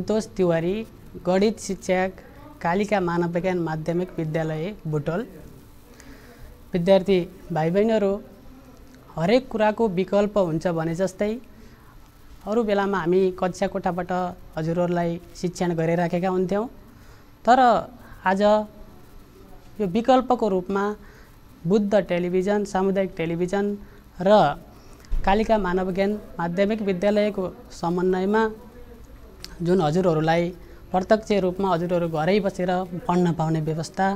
सन्तोष तिवारी गणित शिक्षक कालिका मानव विज्ञान माध्यमिक विद्यालय बुटोल। विद्यार्थी भाइ बहिनीहरू हरेक कुराको विकल्प हुन्छ भने जस्तै अरू बेलामा हामी कक्षा कोठाबाट हजुरहरूलाई शिक्षण गरिराखेका हुन्थ्यौँ। तर आज यो विकल्पको रूपमा बुद्ध टेलिभिजन सामुदायिक टेलिभिजन र कालिका मानव विज्ञान माध्यमिक विद्यालयको समन्वयमा जुन हजुरहरूलाई प्रत्यक्ष रूपमा हजुरहरू घरै बसेर पढ्न पाउने व्यवस्था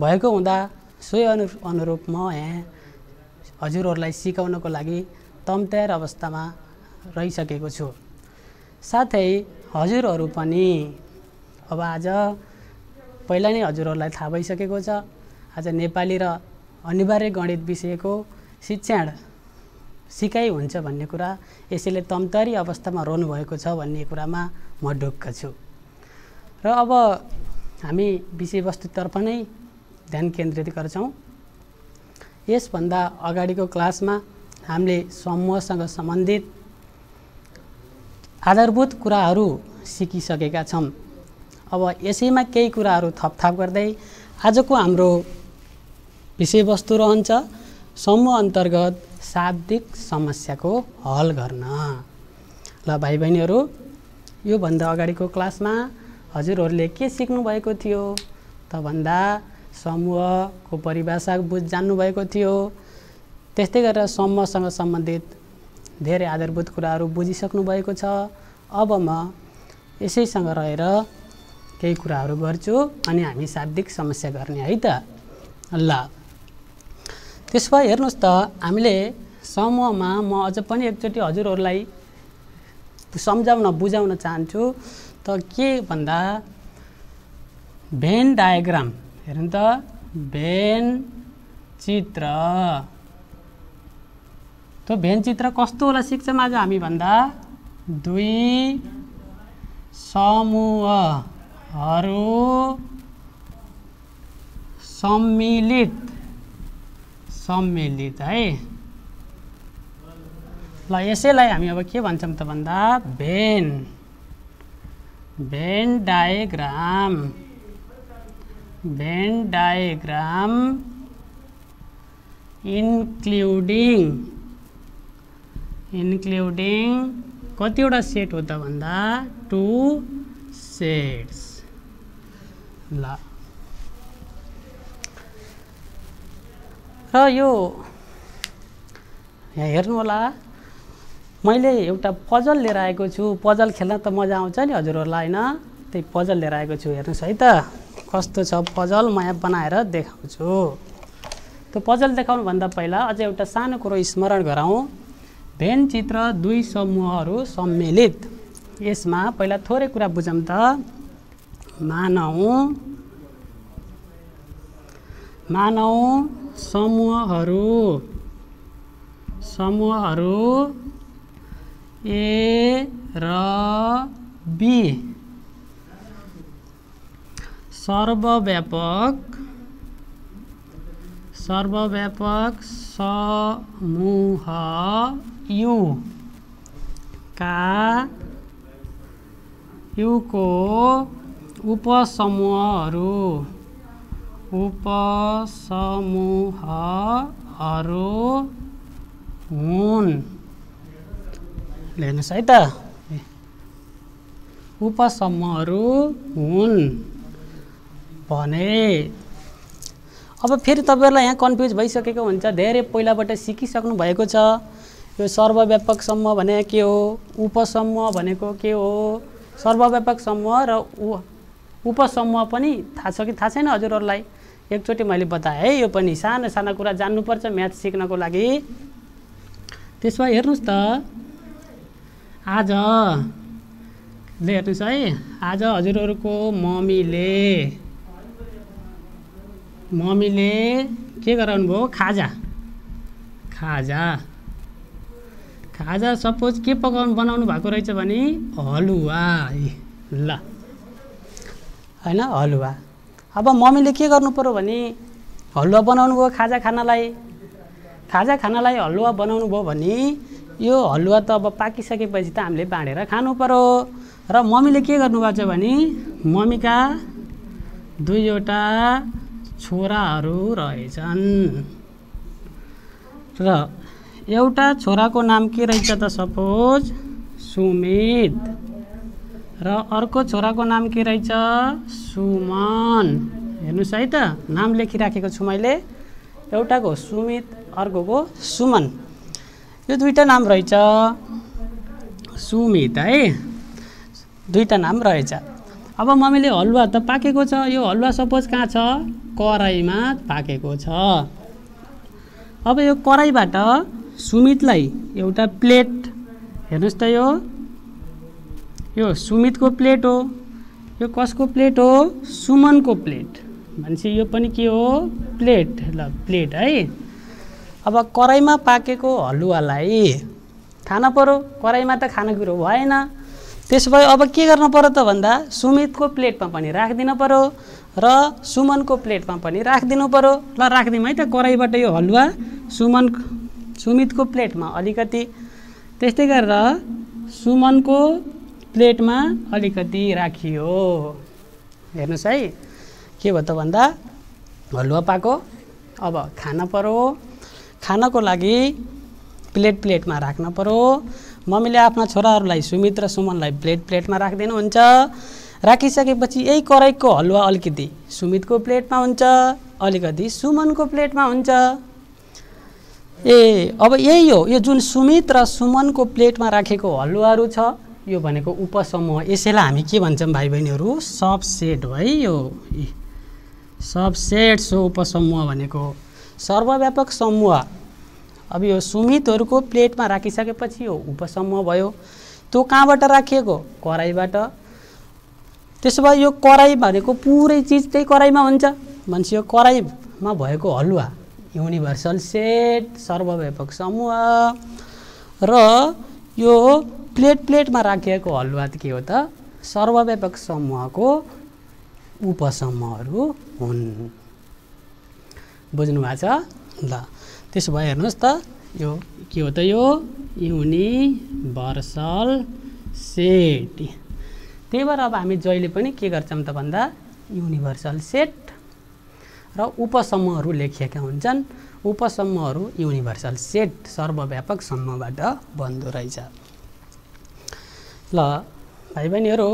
भएको हुँदा सोही अनु अनुरूप म यहाँ हजुरहरूलाई सिकाउनको लागि तम तयार अवस्थामा रहिसकेको छु। साथै हजुरहरू पनि अब आज पहिला नै हजुरहरूलाई थाहा भइसकेको छ। आज नेपाली र अनिवार्य गणित विषयको शिक्षण सिकाइ हुन्छ भन्ने कुरा यसैले तमतरी अवस्थामा रहनुभएको छ भन्ने कुरामा म ढुक्क छु। र अब हामी विषयवस्तुतर्फ नै ध्यान केन्द्रित गर्छौँ। यसभन्दा अगाडिको क्लासमा हामीले समूहसँग सम्बन्धित आधारभूत कुराहरू सिकिसकेका छौँ। अब यसैमा केही कुराहरू थपथाप गर्दै आजको हाम्रो विषयवस्तु रहन्छ समूह अन्तर्गत शाब्दिक समस्याको हल गर्न। ल भाइ बहिनीहरू योभन्दा अगाडिको क्लासमा हजुरहरूले के सिक्नुभएको थियो? त भन्दा समूहको परिभाषा बुझ जान्नुभएको थियो। त्यस्तै गरेर समूहसँग सम्बन्धित धेरै आधारभूत कुराहरू बुझिसक्नु भएको छ। अब म यसैसँग रहेर केही कुराहरू गर्छु अनि हामी शाब्दिक समस्या गर्ने है त। ल त्यसो भए हेर्नुहोस् त हामीले समूहमा म अझ पनि एकचोटि हजुरहरूलाई सम्झाउन बुझाउन चाहन्छु। त के भन्दा भेन डायग्राम हेर्नु त भेन चित्र। त्यो भेन चित्र कस्तो होला सिक्छौँ आज हामी भन्दा? दुई समूहहरू सम्मिलित सम्मिलित है। ल यसैलाई हामी अब के भन्छौँ त भन्दा Venn Venn diagram. Venn diagram. Including including कतिवटा सेट हो त भन्दा टु सेट्स। ल र यो हेर्नु होला मैले एउटा पजल लिएर आएको छु। पजल खेल्न त मजा आउँछ नि हजुरहरूलाई होइन? त्यही पजल लिएर आएको छु। हेर्नुहोस् है त कस्तो छ पजल म यहाँ बनाएर देखाउँछु। त्यो पजल देखाउनुभन्दा पहिला अझ एउटा सानो कुरो स्मरण गराउँ। भेन चित्र दुई समूहहरू सम्मिलित। यसमा पहिला थोरै कुरा बुझौँ त। मानौँ। मानौँ। समूहहरू। समूहहरू ए र बी। सर्वव्यापक सर्वव्यापक समूह यु का युको उपसमूहहरू। उपसमूहहरू हुन्। हेर्नुहोस् है त। उपसमूहहरू हुन् भने अब फेरि तपाईँहरूलाई यहाँ कन्फ्युज भइसकेको हुन्छ। धेरै पहिलाबाट सिकिसक्नु भएको छ। यो सर्वव्यापक समूह भने के हो? उपसमूह भनेको के हो? सर्वव्यापक समूह र उपसमूह पनि थाहा छ कि थाहा छैन हजुरहरूलाई? एकचोटि मैले बताएँ है यो पनि सानो सानो कुरा जान्नुपर्छ म्याथ सिक्नको लागि। त्यसो भए हेर्नुहोस् त आज ले हेर्नुहोस् है आज हजुरहरूको मम्मीले मम्मीले के गराउनु भयो? खाजा। खाजा। खाजा सपोज के पकाउनु बनाउनु भएको रहेछ भने हलुवा। ल। होइन हलुवा। अब मम्मीले के गर्नु पऱ्यो भने हलुवा बनाउनु भयो खाजा खानालाई? खाजा खानालाई हलुवा बनाउनु भयो भने यो हलुवा त अब पाकिसकेपछि त हामीले बाँडेर खानु पऱ्यो र मम्मीले के गर्नुभएको छ भने मम्मीका दुईवटा छोराहरू रहेछन्। र एउटा छोराको नाम के रहेछ त सपोज? सुमित। र अर्को छोराको नाम के रहेछ? सुमन। हेर्नुहोस् है त नाम लेखिराखेको छु मैले। एउटाको सुमित अर्कोको सुमन। यो दुईवटा नाम रहेछ। सुमित है? दुईवटा नाम रहेछ। अब मम्मीले हलुवा त पाकेको छ। यो हलुवा सपोज कहाँ छ? कराईमा पाकेको छ। अब यो कराईबाट सुमितलाई एउटा प्लेट हेर्नुहोस् त यो। यो सुमितको प्लेट हो यो कसको प्लेट हो? सुमनको प्लेट। भनेपछि यो पनि के हो? प्लेट ल प्लेट है। अब कराईमा पाकेको हलुवालाई खान पऱ्यो कराईमा त खानेकुरो भएन। त्यसो भए अब के गर्नु पऱ्यो त भन्दा सुमितको प्लेटमा पनि राखिदिनु पऱ्यो र सुमनको प्लेटमा पनि राखिदिनु पऱ्यो ल राखिदिउँ है त कराईबाट यो हलुवा। सुमन सुमितको प्लेटमा अलिकति। त्यस्तै गरेर सुमनको प्लेटमा अलिकति राखियो। हेर्नुहोस् है के भयो त भन्दा हलुवा पाको अब खान पऱ्यो खानको लागि प्लेट प्लेटमा राख्न पऱ्यो मम्मीले आफ्ना छोराहरूलाई सुमित र सुमनलाई प्लेट प्लेटमा राखिदिनुहुन्छ। राखिसकेपछि यही कराईको हलुवा अलिकति सुमितको प्लेटमा हुन्छ अलिकति सुमनको प्लेटमा हुन्छ। ए अब यही हो। यो जुन सुमित र सुमनको प्लेटमा राखेको हलुवाहरू छ यो भनेको उपसमूह। यसैलाई हामी के भन्छौँ भाइ बहिनीहरू सब सेट हो यो। सब सेट्स हो उपसमूह भनेको सर्वव्यापक समूह। अब यो सुमितहरूको प्लेटमा राखिसकेपछि यो उपसमूह भयो। त्यो कहाँबाट राखिएको? कराईबाट। त्यसो भए यो कराई भनेको पुरै चिज त्यही कराईमा हुन्छ। भनेपछि यो कराईमा भएको हलुवा। युनिभर्सल सेट सर्वव्यापक समूह। र यो प्लेट प्लेटमा राखिएको हलुवा के हो त? सर्वव्यापक समूहको उपसमूहहरू हुन्। बुझ्नु भएको छ? ल त्यसो भए हेर्नुहोस् त यो के हो त यो? Universal set. त्यही भएर अब हामी जहिले पनि के गर्छौँ त भन्दा युनिभर्सल सेट र उपसमूहहरू लेखिएका हुन्छन्। उपसमूहहरू युनिभर्सल सेट सर्वव्यापक समूहबाट बन्दो रहेछ। ल भाइ बहिनीहरू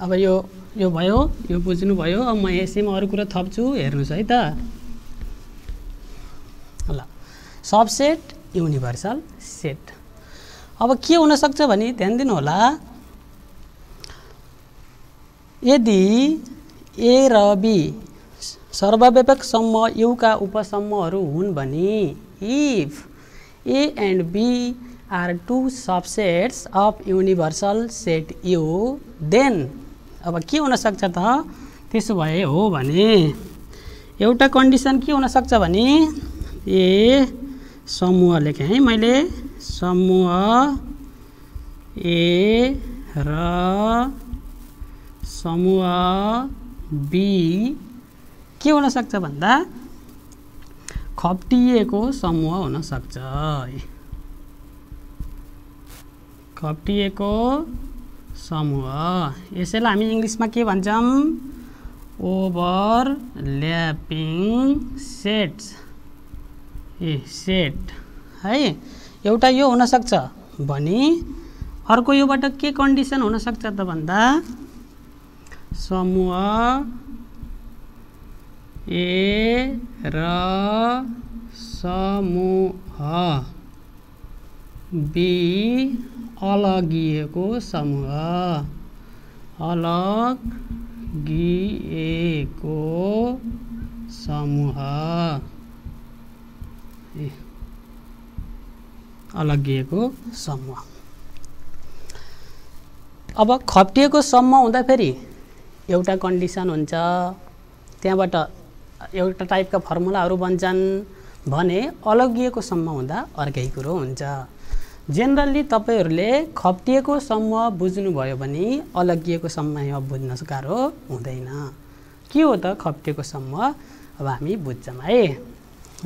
अब यो यो भयो यो बुझ्नुभयो अब म यसैमा अरू कुरा थप्छु हेर्नुहोस् है त। ल सबसेट युनिभर्सल सेट। अब के हुनसक्छ भने ध्यान दिनु होला यदि ए र बी सर्वव्यापक समूह युका उपसमूहहरू हुन् भने if A and B are two subsets of universal set U then अब के हुनसक्छ त? त्यसो भए हो भने एउटा कन्डिसन के हुनसक्छ भने ए समूह लेखेँ है मैले। समूह ए र समूह बी के हुनसक्छ भन्दा खप्टिएको समूह हुनसक्छ खप्टिएको समूह। यसैलाई हामी इङ्ग्लिसमा के भन्छौँ? Overlapping sets. A set. है एउटा यो हुनसक्छ। भने अर्को योबाट के कन्डिसन हुनसक्छ त भन्दा समूह ए र समूह बी अलगिएको समूह। अलगिएको समूह। अलगिएको समूह। अब खप्टिएको समूह हुँदाखेरि एउटा कन्डिसन हुन्छ। त्यहाँबाट एउटा टाइपका फर्मुलाहरू बन्छन् भने अलगिएको समूह हुँदा अर्कै कुरो हुन्छ। जेनरली तपाईँहरूले खप्टिएको समूह बुझ्नुभयो भने अलगिएको समूह बुझ्न गाह्रो हुँदैन। के हो त खप्टिएको समूह अब हामी बुझ्छौँ है।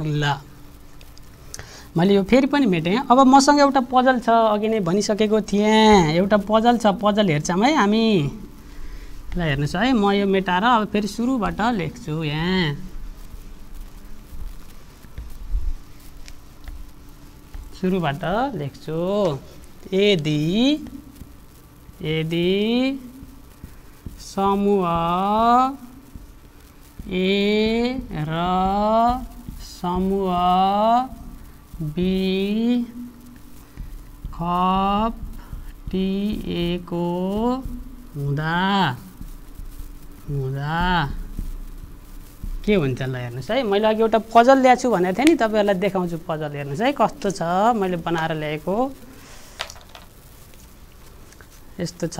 ल। मैले यो फेरि पनि मेटेँ। अब मसँग एउटा पजल छ अघि नै भनिसकेको थिएँ। एउटा पजल छ पजल हेर्छौँ है हामी। ल हेर्नुहोस् है म यो मेटाएर अब फेरि सुरुबाट लेख्छु यहाँ। सुरुबाट लेख्छु। यदि यदि समूह ए र समूह बी खप्टिएको हुँदा हुँदा। के हुन्छ ल हेर्नुहोस् है। मैले अघि एउटा पजल ल्याएको छु भनेको थिएँ नि तपाईँहरूलाई देखाउँछु पजल हेर्नुहोस् है कस्तो छ मैले बनाएर ल्याएको। यस्तो छ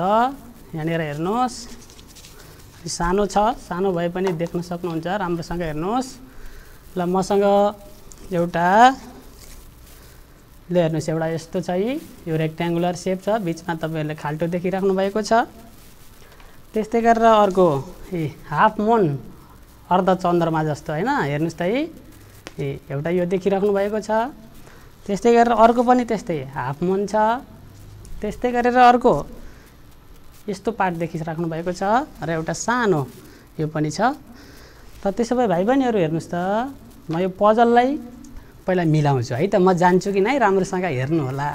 यहाँनिर हेर्नुहोस्। सानो छ सानो भए पनि देख्न सक्नुहुन्छ राम्रोसँग हेर्नुहोस्। ल मसँग एउटा ल हेर्नुहोस् एउटा यस्तो छ है यो रेक्ट्याङ्गुलर सेप छ बिचमा तपाईँहरूले खाल्टो देखिराख्नु भएको छ। त्यस्तै गरेर अर्को ए हाफ मुन अर्ध चन्द्रमा जस्तो होइन? हेर्नुहोस् त है। एउटा यो देखिराख्नु भएको छ। त्यस्तै गरेर अर्को पनि त्यस्तै हाफ मुन छ। त्यस्तै गरेर अर्को। यस्तो पार्ट देखिराख्नु भएको छ र एउटा सानो यो पनि छ। त त्यसो भए भाइ बहिनीहरू हेर्नुहोस् त म यो पजललाई पहिला मिलाउँछु है त? म जान्छु कि नै राम्रोसँग हेर्नु होला।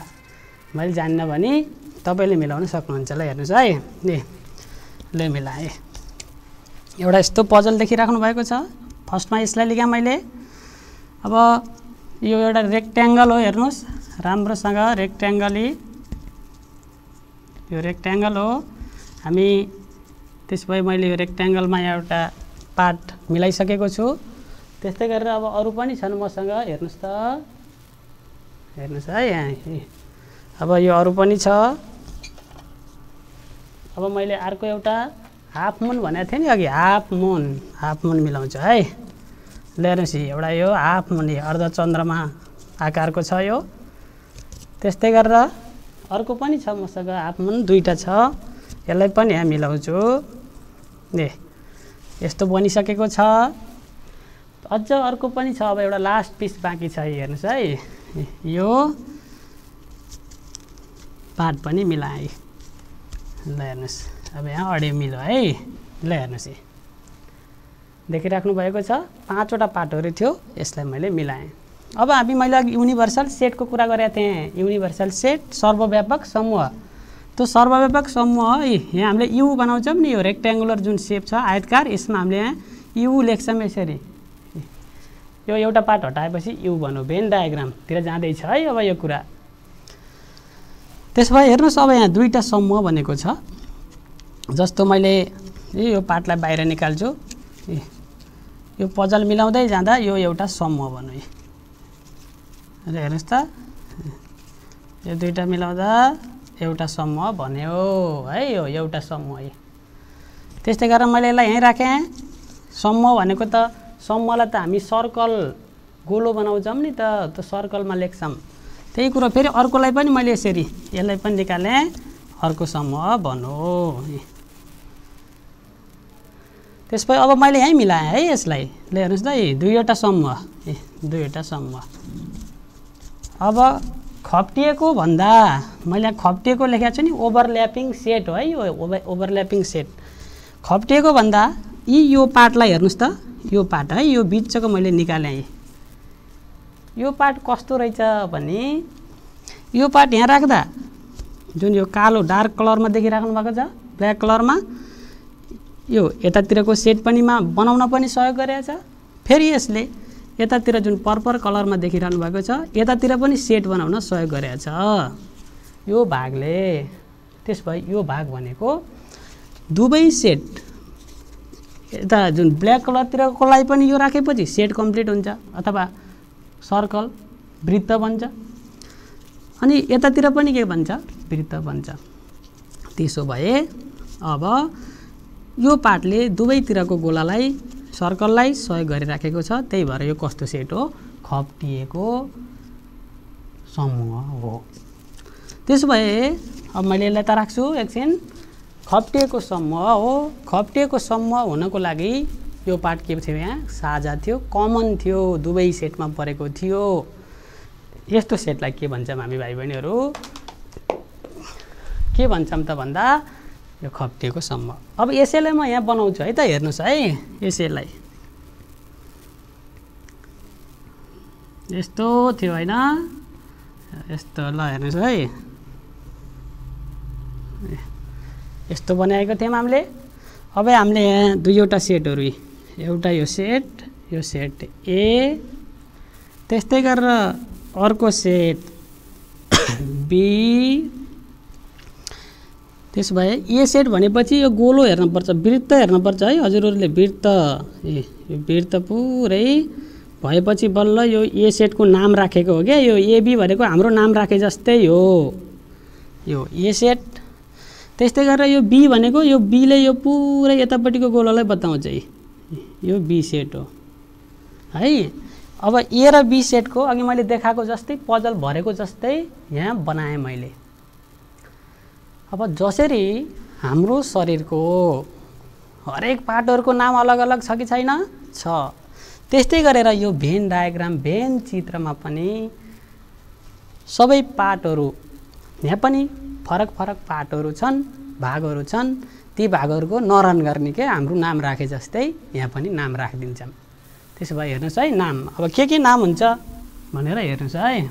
मैले जान्न भने तपाईँले मिलाउन सक्नुहुन्छ। ल हेर्नुहोस् है। ए ल मिलाएँ एउटा यस्तो पजल देखिराख्नु भएको छ। फर्स्टमा यसलाई लिएँ मैले। अब यो एउटा रेक्ट्याङ्गल हो हेर्नुहोस्। राम्रोसँग रेक्ट्याङ्गली यो रेक्ट्याङ्गल हो। हामी त्यस भए मैले यो रेक्ट्याङ्गलमा एउटा पार्ट मिलाइसकेको छु। त्यस्तै गरेर अब अरू पनि छन् मसँग। हेर्नुहोस् त। हेर्नुहोस् है यहाँ अब यो अरू पनि छ। अब मैले अर्को एउटा हाफ मुन भनेको थिएँ नि अघि हाफ मुन हाफ मुन मिलाउँछु है। ल हेर्नुहोस् एउटा यो हाफ मुन अर्ध चन्द्रमा आकारको छ यो। त्यस्तै गरेर अर्को पनि छ मसँग हाफ मुन दुईवटा छ। यसलाई पनि यहाँ मिलाउँछु। ए यस्तो बनिसकेको छ। अझ अर्को पनि छ अब एउटा लास्ट पिस बाँकी छ हेर्नुहोस् है। यो पार्ट पनि मिलाएँ। ल हेर्नुहोस्। अब यहाँ अडियो मिलो है। ल हेर्नुहोस् है। देखिराख्नु भएको छ पाँचवटा पार्टहरू थियो यसलाई मैले मिलाएँ। अब हामी मैले अघि युनिभर्सल सेटको कुरा गरेका थिएँ। युनिभर्सल सेट सर्वव्यापक समूह। त्यो सर्वव्यापक समूह यहाँ हामीले यु बनाउँछौँ नि यो रेक्ट्याङ्गुलर जुन सेप छ आयतकार यसमा हामीले यहाँ यु लेख्छौँ यसरी। यो एउटा पार्ट हटाएपछि यु भनौँ भेन डायग्रामतिर जाँदैछ है अब यो कुरा। त्यसो भए हेर्नुहोस् अब यहाँ दुईवटा समूह भनेको छ। जस्तो मैले यो पार्टलाई बाहिर निकाल्छु। ए यो पजल मिलाउँदै जाँदा यो एउटा समूह भनौँ र हेर्नुहोस् त यो दुईवटा मिलाउँदा एउटा समूह भन्यो है यो एउटा समूह है। त्यस्तै गरेर मैले यसलाई यहीँ राखेँ समूह भनेको त समूहलाई त हामी सर्कल गोलो बनाउँछौँ नि त त्यो सर्कलमा लेख्छौँ। त्यही कुरो फेरि अर्कोलाई पनि मैले यसरी यसलाई पनि निकालेँ। अर्को समूह भनौँ त्यसपछि अब मैले यहीँ मिलाएँ है यसलाई। ल हेर्नुहोस् त दुईवटा समूह ए दुईवटा समूह अब खप्टिएको भन्दा मैले खप्टिएको लेखेको छु नि ओभरल्यापिङ सेट हो है यो ओभर ओभरल्यापिङ सेट खप्टिएको भन्दा यी यो पार्टलाई हेर्नुहोस् त यो पार्ट है यो बिचको मैले निकालेँ। यो पार्ट कस्तो रहेछ भने यो पार्ट यहाँ राख्दा जुन यो कालो डार्क कलरमा देखिराख्नु भएको छ ब्ल्याक कलरमा यो यतातिरको सेट पनि मा बनाउन पनि सहयोग गरेछ। फेरि यसले यतातिर जुन पर्पल कलरमा देखिरहनु भएको छ यतातिर पनि सेट बनाउन सहयोग गरेछ। यो भागले त्यस भए यो भाग भनेको दुवै सेट यता जुन ब्ल्याक कलरतिरकोलाई पनि यो राखेपछि सेट कम्प्लिट हुन्छ अथवा सर्कल वृत्त बन्छ। अनि यतातिर पनि के भन्छ वृत्त बन्छ। त्यसो भए अब यो पार्टले दुवैतिरको गोलालाई सर्कललाई सहयोग गरिराखेको छ। त्यही भएर यो कस्तो सेट हो? खप्टिएको समूह हो। त्यसो भए अब मैले यसलाई त राख्छु एकछिन। खप्टिएको समूह हो। खप्टिएको समूह हुनको लागि यो पार्ट के थियो यहाँ? साझा थियो कमन थियो। दुवै सेटमा परेको थियो। यस्तो सेटलाई के भन्छौँ हामी भाइ बहिनीहरू के भन्छौँ त भन्दा यो खप्टिएको सम्म। अब यसैलाई म यहाँ बनाउँछु है त हेर्नुहोस् है यसैलाई। यस्तो थियो होइन। यस्तो ल हेर्नुहोस् है। यस्तो बनाएको थियौँ हामीले। अब हामीले यहाँ दुईवटा सेटहरू एउटा यो सेट यो सेट ए। त्यस्तै गरेर अर्को सेट बी। त्यसो भए ए सेट भनेपछि यो गोलो हेर्नुपर्छ वृत्त हेर्नुपर्छ है। हजुरहरूले वृत्त ए यो वृत्त पुरै भएपछि बल्ल यो ए सेटको नाम राखेको हो क्या। यो एबी भनेको हाम्रो नाम राखे जस्तै हो। यो ए सेट त्यस्तै गरेर यो बी भनेको यो बीले यो पुरै यतापट्टिको गोलोलाई बताउँछ यो बी सेट हो। है अब ए र बी सेटको अघि मैले देखाएको जस्तै पजल भरेको जस्तै यहाँ बनाएँ मैले। अब जसरी हाम्रो शरीरको हरेक पार्टहरूको नाम अलग अलग छ कि छैन? छ। त्यस्तै गरेर यो भेन डायग्राम भेन चित्रमा पनि सबै पार्टहरू यहाँ पनि फरक फरक पार्टहरू छन् भागहरू छन् ती भागहरूको नरन गर्ने के हाम्रो नाम राखे जस्तै यहाँ पनि नाम राखिदिन्छौँ त्यसो भए हेर्नुहोस् है नाम। अब के के नाम हुन्छ भनेर हेर्नुहोस् है।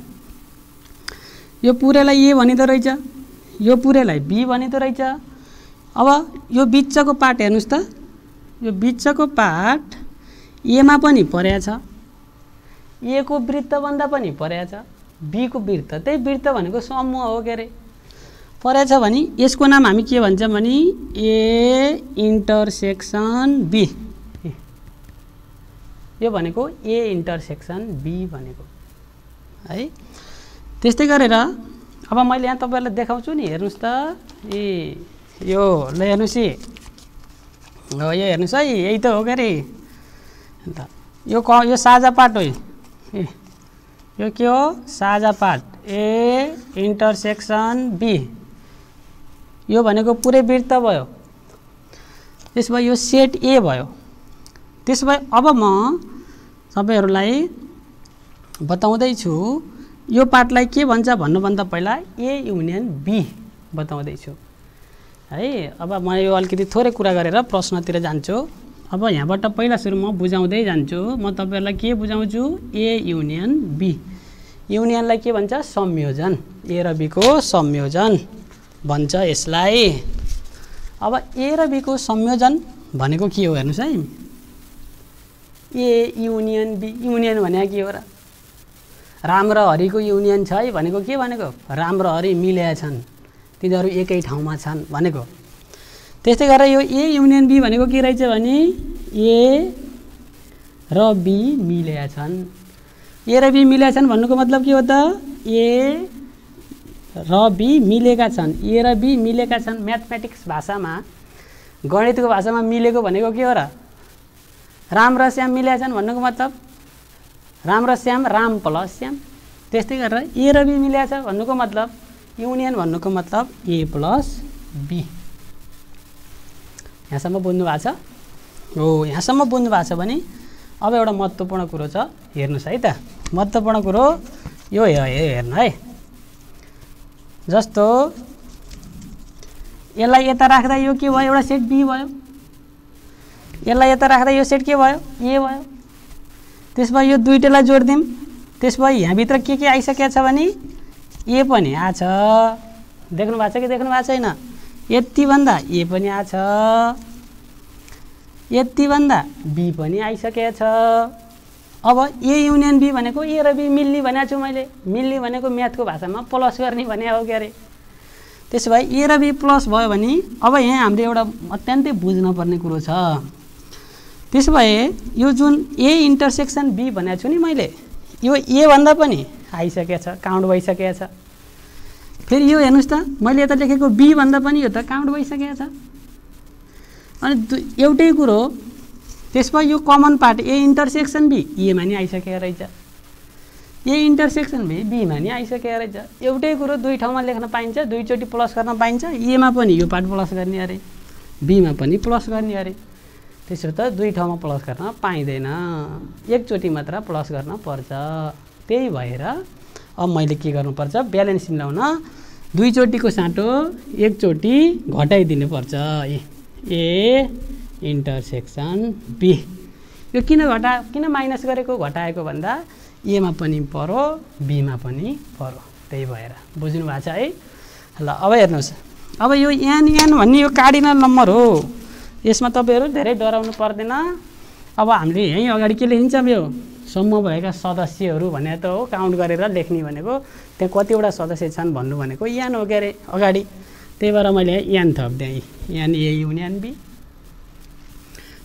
यो पुरैलाई ए भनिँदो रहेछ। यो पुरैलाई बी भनिँदो रहेछ। अब यो बिचको पार्ट हेर्नुहोस् त। यो बिचको पार्ट एमा पनि परेको छ। एको वृत्तभन्दा पनि परेको छ। बीको वृत्त। त्यही वृत्त भनेको समूह हो के अरे? परेको छ भने यसको नाम हामी के भन्छौँ भने? A intersection B. यो भनेको ए इन्टरसेक्सन बी भनेको। है? त्यस्तै गरेर अब मैले यहाँ तपाईँहरूलाई देखाउँछु नि हेर्नुहोस् त। ए यो ल हेर्नुहोस् है। हो यो हेर्नुहोस् है यही त हो के अरे अन्त यो क यो साझा पार्ट हो ए यो के हो? साझा पार्ट। ए इन्टरसेक्सन बी यो भनेको पुरै वृत्त भयो। त्यसो भए यो सेट ए भयो। त्यसो भए अब म तपाईँहरूलाई बताउँदैछु यो पार्टलाई के भन्छ भन्नुभन्दा पहिला ए युनियन बी बताउँदैछु है अब म यो अलिकति थोरै कुरा गरेर प्रश्नतिर जान्छु। अब यहाँबाट पहिला सुरु म बुझाउँदै जान्छु। म तपाईँहरूलाई के बुझाउँछु? ए युनियन बी। युनियनलाई के भन्छ? संयोजन। ए र बीको संयोजन भन्छ यसलाई। अब ए र बीको संयोजन भनेको के हो? हेर्नुहोस् है। ए युनियन बी। युनियन भने के हो र? राम र हरिको युनियन छ है भनेको के भनेको? राम र हरि मिलेका छन्। तिनीहरू एकै ठाउँमा छन् भनेको। त्यस्तै गरेर यो ए युनियन बी भनेको के रहेछ भने? ए र बी मिलेका छन्। ए र बी मिलेका छन् भन्नुको मतलब के हो त? ए र बी मिलेका छन्। ए र बी मिलेका छन् म्याथमेटिक्स भाषामा। गणितको भाषामा मिलेको भनेको के हो र? राम र श्याम मिलेका छन् भन्नुको मतलब? राम र श्याम राम प्लस श्याम। त्यस्तै गरेर ए र बी मिलेको छ। भन्नुको मतलब युनियन भन्नुको मतलब ए प्लस बी। यहाँसम्म बुझ्नु भएको छ? हो यहाँसम्म बुझ्नु भएको छ भने अब एउटा महत्त्वपूर्ण कुरो छ। हेर्नुहोस् है त। महत्त्वपूर्ण कुरो यो हेर्नु है। जस्तो यसलाई यता राख्दा यो के भयो? एउटा सेट बी भयो। यसलाई यता राख्दा यो सेट के भयो? ए भयो। त्यस भए यो दुइटालाई जोडिदिउँ त्यस भए यहाँभित्र के के आइसकेको छ भने ए पनि आछ। देख्नु भएको छ कि देख्नु भएको छैन? यतिभन्दा ए पनि आछ। यतिभन्दा बी पनि आइसकेको छ। अब ए युनियन बी भनेको ए र बी मिल्ने भनेको छु मैले। मिल्ने भनेको म्याथको भाषामा प्लस गर्ने भने हो के अरे? त्यसो भए ए र बी प्लस भयो भने अब यहाँ हाम्रो एउटा अत्यन्तै बुझ्नुपर्ने कुरो छ। त्यसो भए यो जुन ए इन्टरसेक्सन बी भनेको छु नि मैले यो एभन्दा पनि आइसकेको छ काउन्ट भइसकेको छ। फेरि यो हेर्नुहोस् त मैले यता लेखेको बीभन्दा पनि यो त काउन्ट भइसकेको छ। अनि एउटै कुरो त्यसमा यो common part A intersection B एमा नि आइसकेको रहेछ। ए इन्टरसेक्सन बी बीमा नि आइसकेको रहेछ। एउटै कुरो दुई ठाउँमा लेख्न पाइन्छ दुईचोटि प्लस गर्न पाइन्छ एमा पनि यो पार्ट प्लस गर्ने अरे बीमा पनि प्लस गर्ने अरे। त्यसो त दुई ठाउँमा प्लस गर्न पाइँदैन। एकचोटि मात्र प्लस गर्न पर्छ। त्यही भएर अब मैले के गर्नुपर्छ ब्यालेन्स मिलाउन दुईचोटिको साँटो एकचोटि घटाइदिनु पर्छ। ए ए इन्टरसेक्सन बी यो किन घटा किन माइनस गरेको घटाएको भन्दा एमा पनि पऱ्यो बीमा पनि पऱ्यो त्यही भएर बुझ्नु भएको छ है? ल अब हेर्नुहोस्। अब यो एन एन भन्ने यो कार्डिनल नम्बर हो। यसमा तपाईँहरू धेरै डराउनु पर्दैन। अब हामीले यहीँ अगाडि के लेखिन्छ यो? सम्म भएका सदस्यहरू भने त हो काउन्ट गरेर लेख्ने भनेको। त्यहाँ कतिवटा सदस्य छन् भन्नु भनेको। यान हो के अगाडि। त्यही भएर मैले यान थपिदिएँ यान ए युनियन बी।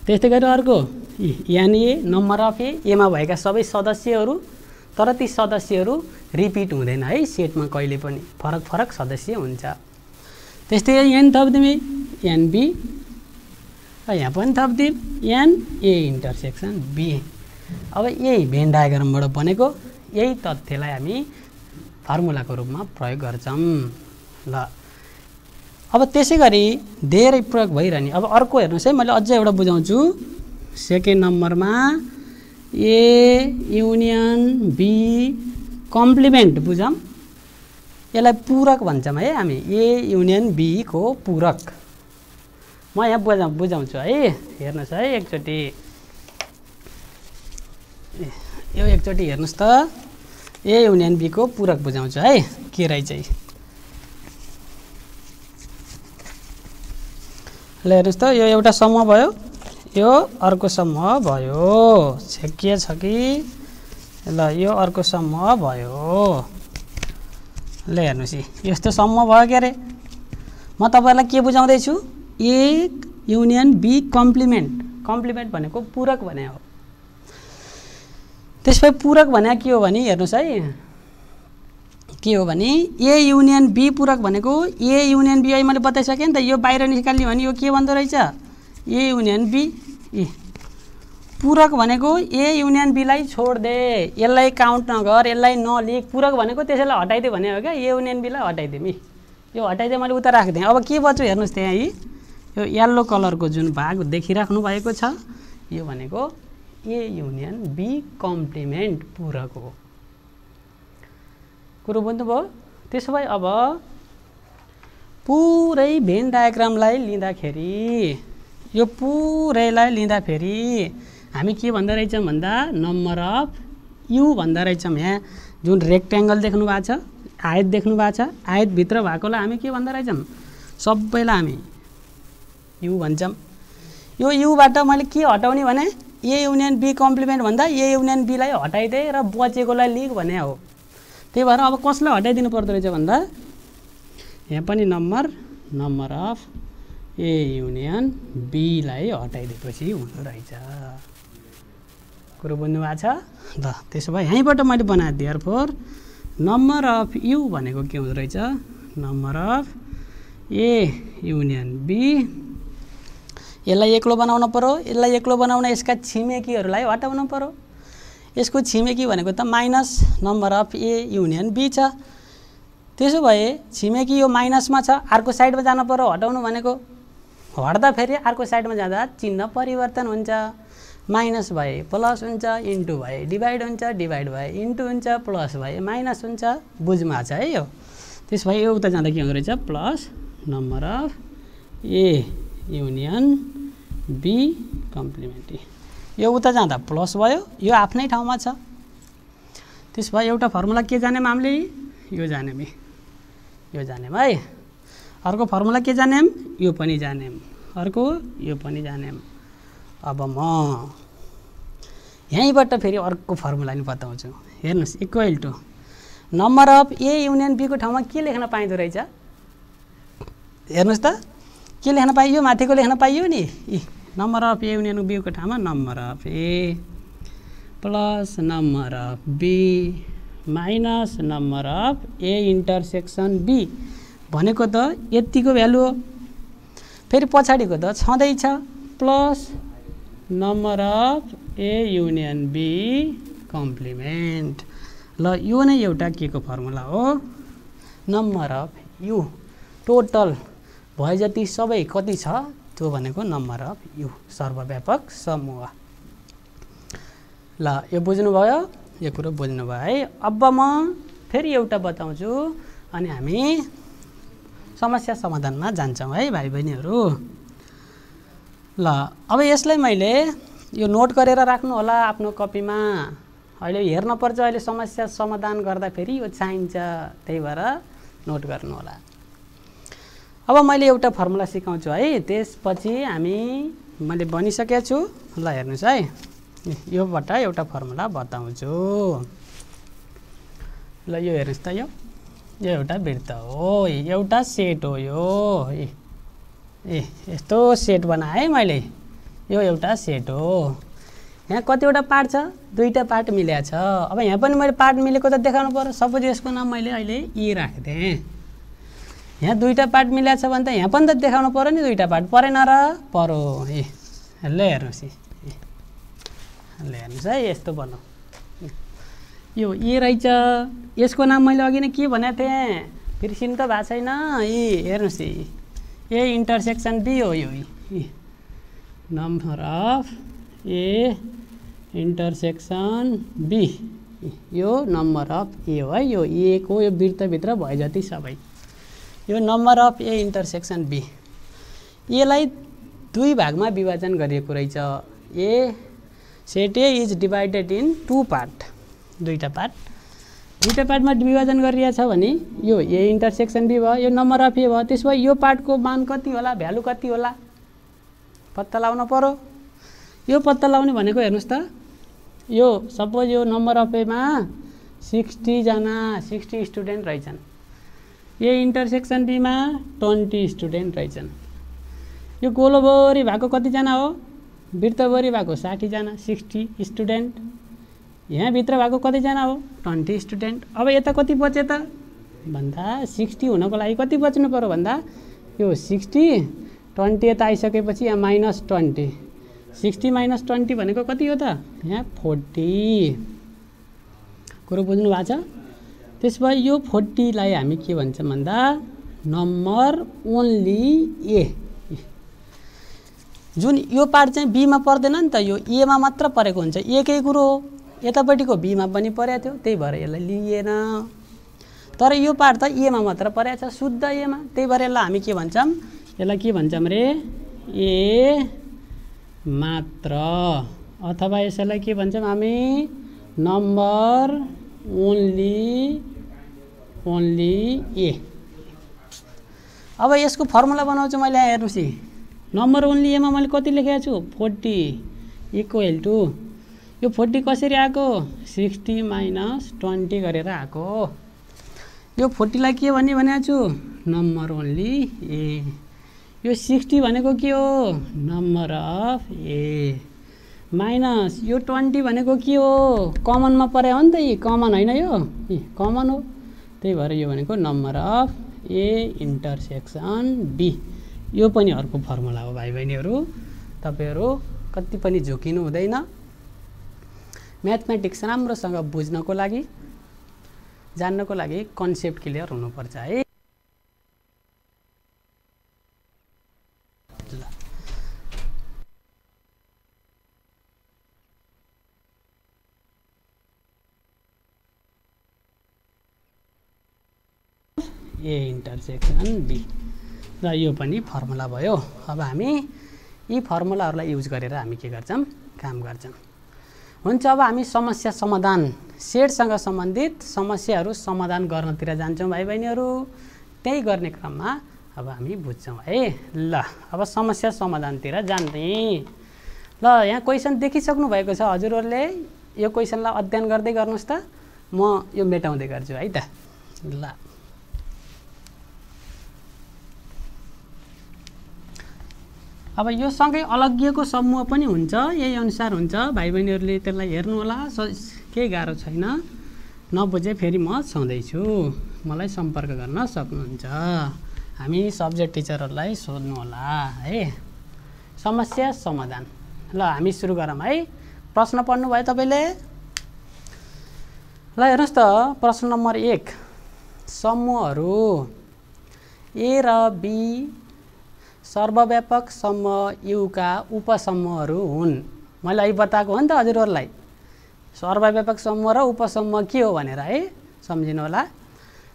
त्यस्तै गरी अर्को। यान ए नम्बर अफ ए। एमा भएका सबै सदस्यहरू तर ती सदस्यहरू रिपिट हुँदैन है सेटमा कहिले पनि। फरक फरक सदस्य हुन्छ। त्यस्तै एन थपिदिउँ एनबी यहाँ पनि थपिदिउँ। एन ए इन्टरसेक्सन बी अब यही भेन डायग्रामबाट बनेको यही तथ्यलाई हामी फर्मुलाको रूपमा प्रयोग गर्छौँ। ल। अब त्यसै गरी धेरै प्रयोग भइरहने। अब अर्को हेर्नुहोस् है मैले अझै एउटा बुझाउँछु। सेकेन्ड नम्बरमा ए युनियन बी कम्प्लिमेन्ट बुझौँ यसलाई पूरक भन्छौँ है हामी। ए युनियन बीको पूरक। म यहाँ बुझाउ बुझाउँछु है। हेर्नुहोस् है एकचोटि। यो एकचोटि हेर्नुहोस् त। ए युनियन बीको पूरक बुझाउँछु है के रहेछ ल हेर्नुहोस् त यो एउटा समूह भयो। यो अर्को समूह भयो। के छ कि? ल यो अर्को समूह भयो। ल हेर्नुहोस् यस्तो समूह भयो के अरे म तपाईँहरूलाई के बुझाउँदैछु? A union B complement complement भनेको पूरक भने हो। त्यसपछि पूरक भने के हो भने हेर्नुहोस् है। के हो भने ए युनियन बी पूरक भनेको ए युनियन बी मैले बताइसकेँ नि त यो बाहिर निकाल्ने भने यो के भन्दो रहेछ? A union B A. पूरक भनेको ए युनियन बीलाई छोडिदे यसलाई काउन्ट नगर यसलाई नलिक पूरक भनेको त्यसैलाई हटाइदियो भने हो क्या ए युनियन बीलाई हटाइदिउँ। यी यो हटाइदियो मैले उता राखिदिएँ। अब के बच्छु हेर्नुहोस् त्यहाँ है। यो यल्लो कलरको जुन भाग देखिराख्नु भएको छ यो भनेको ए युनियन बी कम्प्लिमेन्ट पूरक हो। कुरो बुझ्नुभयो? त्यसो भए अब पुरै भेन डायग्रामलाई लिँदाखेरि यो पुरैलाई लिँदाखेरि हामी के भन्दा रहेछौँ भन्दा नम्बर अफ यु भन्दा रहेछौँ यहाँ। जुन रेक्ट्याङ्गल देख्नु भएको छ आयत देख्नु भएको छ आयतभित्र भएकोलाई हामी के भन्दा रहेछौँ? सबैलाई हामी यु भन्छौँ यो युबाट मैले के हटाउने भने ए युनियन बी कम्प्लिमेन्ट भन्दा ए युनियन बीलाई हटाइदिए र बचेकोलाई लिग भने हो। त्यही भएर अब कसलाई हटाइदिनु पर्दो रहेछ भन्दा यहाँ पनि number number of A union बीलाई हटाइदिएपछि हुँदो रहेछ। कुरो बुझ्नु भएको छ? ल त्यसो भए यहीँबाट मैले बनाइदिएँ फोर नम्बर अफ यु भनेको के हुँदो रहेछ? Number of A union B यसलाई एक्लो बनाउनु पऱ्यो यसलाई एक्लो बनाउन यसका छिमेकीहरूलाई हटाउनु पऱ्यो यसको छिमेकी भनेको त minus number of A union B छ। त्यसो भए छिमेकी यो माइनसमा छ अर्को साइडमा जानु पऱ्यो हटाउनु भनेको। हट्दा फेरि अर्को साइडमा जाँदा चिन्ह परिवर्तन हुन्छ। माइनस भए प्लस हुन्छ इन्टु भए डिभाइड हुन्छ डिभाइड भए इन्टु हुन्छ प्लस भए माइनस हुन्छ। बुझमा छ है यो? त्यस भए यो उता जाँदा के हुँदो रहेछ? Plus number of A union B complementary यो उता जाँदा प्लस भयो यो आफ्नै ठाउँमा छ। त्यस भए एउटा फर्मुला के जाने हामीले यो जाने यो जाने है। अर्को फर्मुला के जाने? यो पनि जाने। अर्को यो पनि जाने। अब म यहीँबाट फेरि अर्को फर्मुला नि बताउँछु। हेर्नुहोस् equal to number of A union बीको ठाउँमा के लेख्न पाइँदो रहेछ? हेर्नुहोस् त के लेख्न पाइयो? माथिको लेख्न पाइयो नि? नम्बर अफ ए युनियन बीको ठाउँमा number of A plus number of B minus number of A intersection B भनेको त यतिको भ्यालु हो। फेरि पछाडिको त छँदैछ। Plus number of A union B complement. ल यो नै एउटा के को फर्मुला हो? Number of you. टोटल भए जति सबै कति छ? त्यो भनेको नम्बर अफ यु सर्वव्यापक समूह। ल यो बुझ्नुभयो? यो कुरो बुझ्नुभयो है। अब म फेरि एउटा बताउँछु अनि हामी समस्या समाधानमा जान्छौँ है भाइ बहिनीहरू ल अब यसलाई मैले यो नोट गरेर राख्नु होला आफ्नो कपीमा। अहिले हेर्न पर्छ अहिले समस्या समाधान गर्दाखेरि यो चाहिन्छ। त्यही भएर नोट गर्नु होला। अब मैले एउटा फर्मुला सिकाउँछु है। त्यसपछि हामी मैले बनिसकेको छु। ल हेर्नुहोस् है। योबाट एउटा फर्मुला बताउँछु। ल यो हेर्नुहोस् त यो। यो एउटा वृत्त हो। एउटा सेट हो यो। ए यस्तो सेट बनाएँ मैले। यो एउटा सेट हो। यहाँ कतिवटा पार्ट छ? दुईवटा पार्ट मिलेको छ। अब यहाँ पनि मैले पार्ट मिलेको त देखाउनु पऱ्यो सपोज यसको नाम मैले अहिले ई राखिदिएँ। यहाँ दुईवटा पार्ट मिलेको छ भने त यहाँ पनि त देखाउनु पऱ्यो नि दुईवटा पार्ट। परेन र पऱ्यो ए ल हेर्नुहोस् ल हेर्नुहोस् है यस्तो बनाऊ यो ए रहेछ। यसको नाम मैले अघि नै के भनेको थिएँ? बिर्सिनु त भएको छैन। यी हेर्नुहोस् ए इन्टरसेक्सन बी हो यो। Number of A intersection B यो नम्बर अफ ए हो है। यो एको यो वृत्तभित्र भए जति सबै। यो number of A intersection B. यसलाई दुई भागमा विभाजन गरिएको रहेछ। A set A is divided into part दुईवटा पार्ट। दुईवटा पार्टमा विभाजन गरिरहेको छ भने यो ए इन्टरसेक्सन बी भयो यो नम्बर अफ ए भयो। त्यसो भए यो पार्टको मान कति होला भ्यालु कति होला? पत्ता लगाउनु पऱ्यो यो पत्ता लगाउने भनेको हेर्नुहोस् त। यो सपोज यो नम्बर अफ एमा सिक्सटीजना सिक्सटी स्टुडेन्ट रहेछन्। यो इन्टरसेक्सन बीमा ट्वेन्टी स्टुडेन्ट रहेछन्। यो गोलोभरि भएको कतिजना हो? वृत्तभरि भएको साठीजना सिक्सटी स्टुडेन्ट यहाँभित्र भएको कतिजना हो? ट्वेन्टी स्टुडेन्ट अब यता कति बच्यो त? भन्दा सिक्सटी हुनको लागि कति बच्नु पऱ्यो भन्दा? यो सिक्सटी ट्वेन्टी यता आइसकेपछि यहाँ minus twenty sixty minus twenty भनेको कति हो त? यहाँ फोर्टी कुरो बुझ्नु भएको छ? त्यसो भए यो फोर्टीलाई हामी के भन्छौँ भन्दा नम्बर ओन्ली ए। जुन यो पार्ट चाहिँ बीमा पर्दैन नि त यो एमा मात्र परेको हुन्छ। एकै कुरो हो। यतापट्टिको बीमा पनि परेको थियो त्यही भएर यसलाई लिइएन तर यो पार्ट त एमा मात्र परेको छ शुद्ध एमा। त्यही भएर यसलाई हामी के भन्छौँ? यसलाई के भन्छौँ अरे ए मात्र। अथवा यसैलाई के भन्छौँ हामी? Number only only A. अब यसको फर्मुला बनाउँछु मैले यहाँ हेर्नुहोस् नम्बर ओन्ली एमा मैले कति लेखेको छु? फोर्टी इक्वल टु यो फोर्टी कसरी आएको? सिक्सटी माइनस ट्वेन्टी गरेर आएको। यो फोर्टीलाई के भन्ने भनेको छु? नम्बर ओन्ली ए यो सिक्सटी भनेको के हो? नम्बर अफ ए माइनस यो ट्वेन्टी भनेको के हो? कमनमा परे हो नि त यी कमन होइन यो? कमन हो? त्यही भएर यो भनेको number of A intersection B. यो पनि अर्को फर्मुला हो भाइ बहिनीहरू तपाईँहरू कति पनि झुकिनु हुँदैन। म्याथमेटिक्स राम्रोसँग बुझ्नको लागि जान्नको लागि कन्सेप्ट क्लियर हुनुपर्छ है। ए इन्टरसेक्सन बी र यो पनि फर्मुला भयो। अब हामी यी फर्मुलाहरूलाई युज गरेर हामी के गर्छौँ? काम गर्छौँ। हुन्छ अब हामी समस्या समाधान सेटसँग सम्बन्धित समस्याहरू समाधान गर्नतिर जान्छौँ भाइ बहिनीहरू त्यही गर्ने क्रममा अब हामी बुझ्छौँ है? ल अब समस्या समाधानतिर जाने। ल यहाँ क्वेसन देखिसक्नु भएको छ हजुरहरूले। यो क्वेसनलाई अध्ययन गर्दै गर्नुहोस् त। म यो मेटाउँदै गर्छु है त। ल। अब यो सँगै अलग्गिएको समूह पनि हुन्छ यही अनुसार हुन्छ। भाइ बहिनीहरूले त्यसलाई हेर्नु होला केही गाह्रो छैन। नबुझे फेरि म छँदैछु। मलाई सम्पर्क गर्न सक्नुहुन्छ। हामी सब्जेक्ट टिचरहरूलाई सोध्नु होला है। समस्या समाधान। ल हामी सुरु गरौँ है। प्रश्न पढ्नुभयो तपाईँले? ल हेर्नुहोस् त प्रश्न नम्बर एक। समूहहरू ए र बी सर्वव्यापक समूह युका उपसमूहहरू हुन्। मैले अहिले बताएको हो नि त हजुरहरूलाई। सर्वव्यापक समूह र उपसमूह के हो भनेर है सम्झिनु होला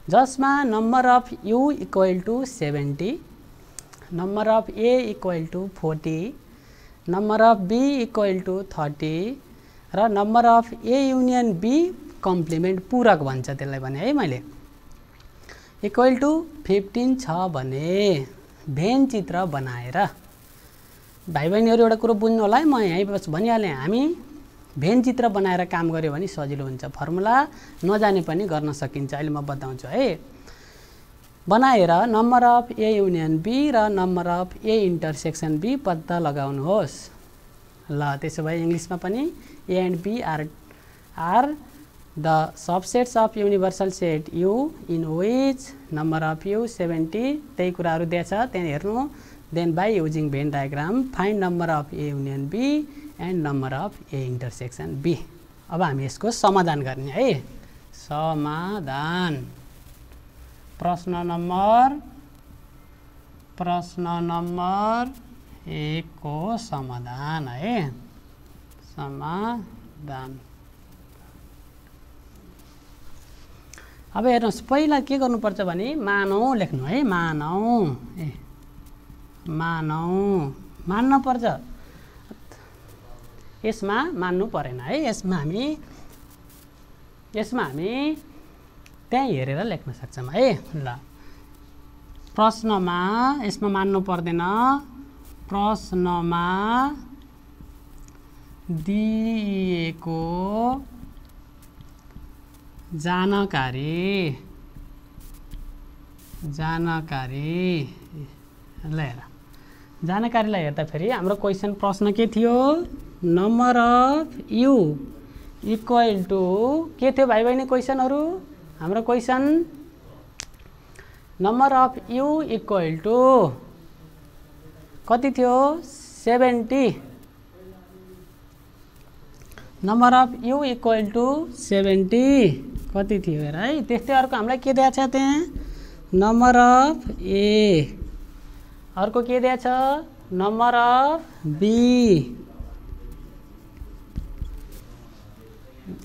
जसमा number of U equal to seventy number of A equal to forty number of B equal to thirty र number of A union B complement पूरक भन्छ त्यसलाई भने है मैले। इक्वल टु फिफ्टिन छ भने। भेन चित्र बनाएर। भाइ बहिनीहरू एउटा कुरो बुझ्नु होला है म यहीँ भनिहालेँ हामी भेन चित्र बनाएर काम गऱ्यो भने सजिलो हुन्छ। फर्मुला नजाने पनि गर्न सकिन्छ अहिले म बताउँछु है। बनाएर number of A union B र number of A intersection B पत्ता लगाउनुहोस्। ल त्यसो भए इङ्ग्लिसमा पनि A and B are are the subsets of universal set U in which number of U seventy त्यही कुराहरू दिएछ त्यहाँ हेर्नु। Then by using Venn diagram find number of A union B and number of A intersection B अब हामी यसको समाधान गर्ने है। समाधान। प्रश्न नम्बर प्रश्न नम्बर एकको समाधान है। समाधान। अब हेर्नुहोस् पहिला के गर्नुपर्छ भने मानौ लेख्नु है मानौ। ए मानौ। मान्न पर्छ यसमा मान्नु परेन है यसमा हामी यसमा हामी त्यहाँ हेरेर लेख्न सक्छौँ है। ल। प्रश्नमा यसमा मान्नु पर्दैन। प्रश्नमा दिइएको जानकारी। जानकारी। ल हेर। जानकारीलाई हेर्दाखेरि हाम्रो क्वेसन प्रश्न के थियो? Number of U equal to के थियो भाइ बहिनी क्वेसनहरू हाम्रो question number of U equal to कति थियो? Seventy number of U equal to seventy कति थियो हेर है? त्यस्तै अर्को हामीलाई के दिएको छ त्यहाँ? Number of A. अर्को के दिएछ number of B.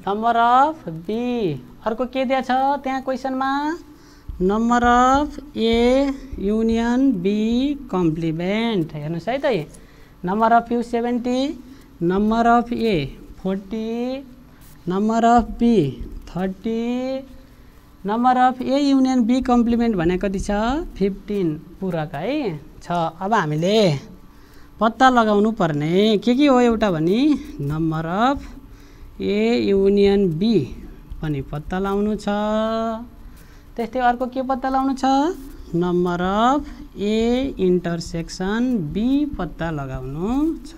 Number of B. अर्को के दिएछ त्यहाँ क्वेसनमा? Number of A union B complement. हेर्नुहोस् है त number of U seventy number of A forty number of B. Thirty number of A union B complement भने कति छ? फिफ्टिन पूरक है छ। अब हामीले पत्ता लगाउनु पर्ने। के के हो एउटा भने? Number of A union B पनि पत्ता लगाउनु छ। त्यस्तै अर्को के पत्ता लगाउनु छ? Number of A intersection B पत्ता लगाउनु छ।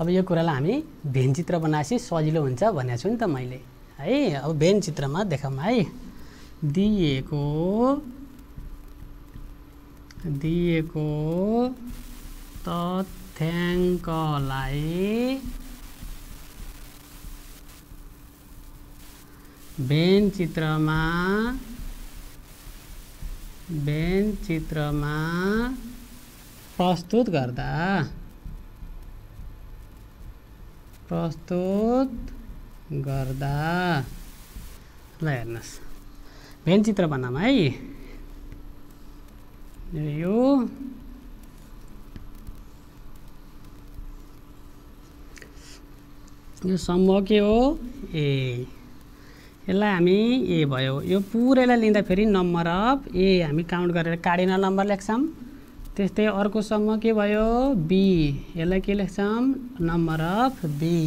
अब यो कुरालाई हामी भेन चित्र बनाएपछि सजिलो हुन्छ भनेको छु नि त मैले। है अब भेन चित्रमा देखाउँ है। दिएको दिएको तथ्याङ्कलाई भेन चित्रमा भेन चित्रमा प्रस्तुत गर्दा प्रस्तुत गर्दा। ल हेर्नुहोस्। भेन चित्र बनाऊँ है। यो यो समूह के हो? ए। यसलाई हामी ए भयो। यो पुरैलाई लिँदाखेरि नम्बर अफ ए हामी काउन्ट गरेर काटेर नम्बर लेख्छौँ। त्यस्तै अर्को समूह के भयो? बी यसलाई के लेख्छौँ? नम्बर अफ बी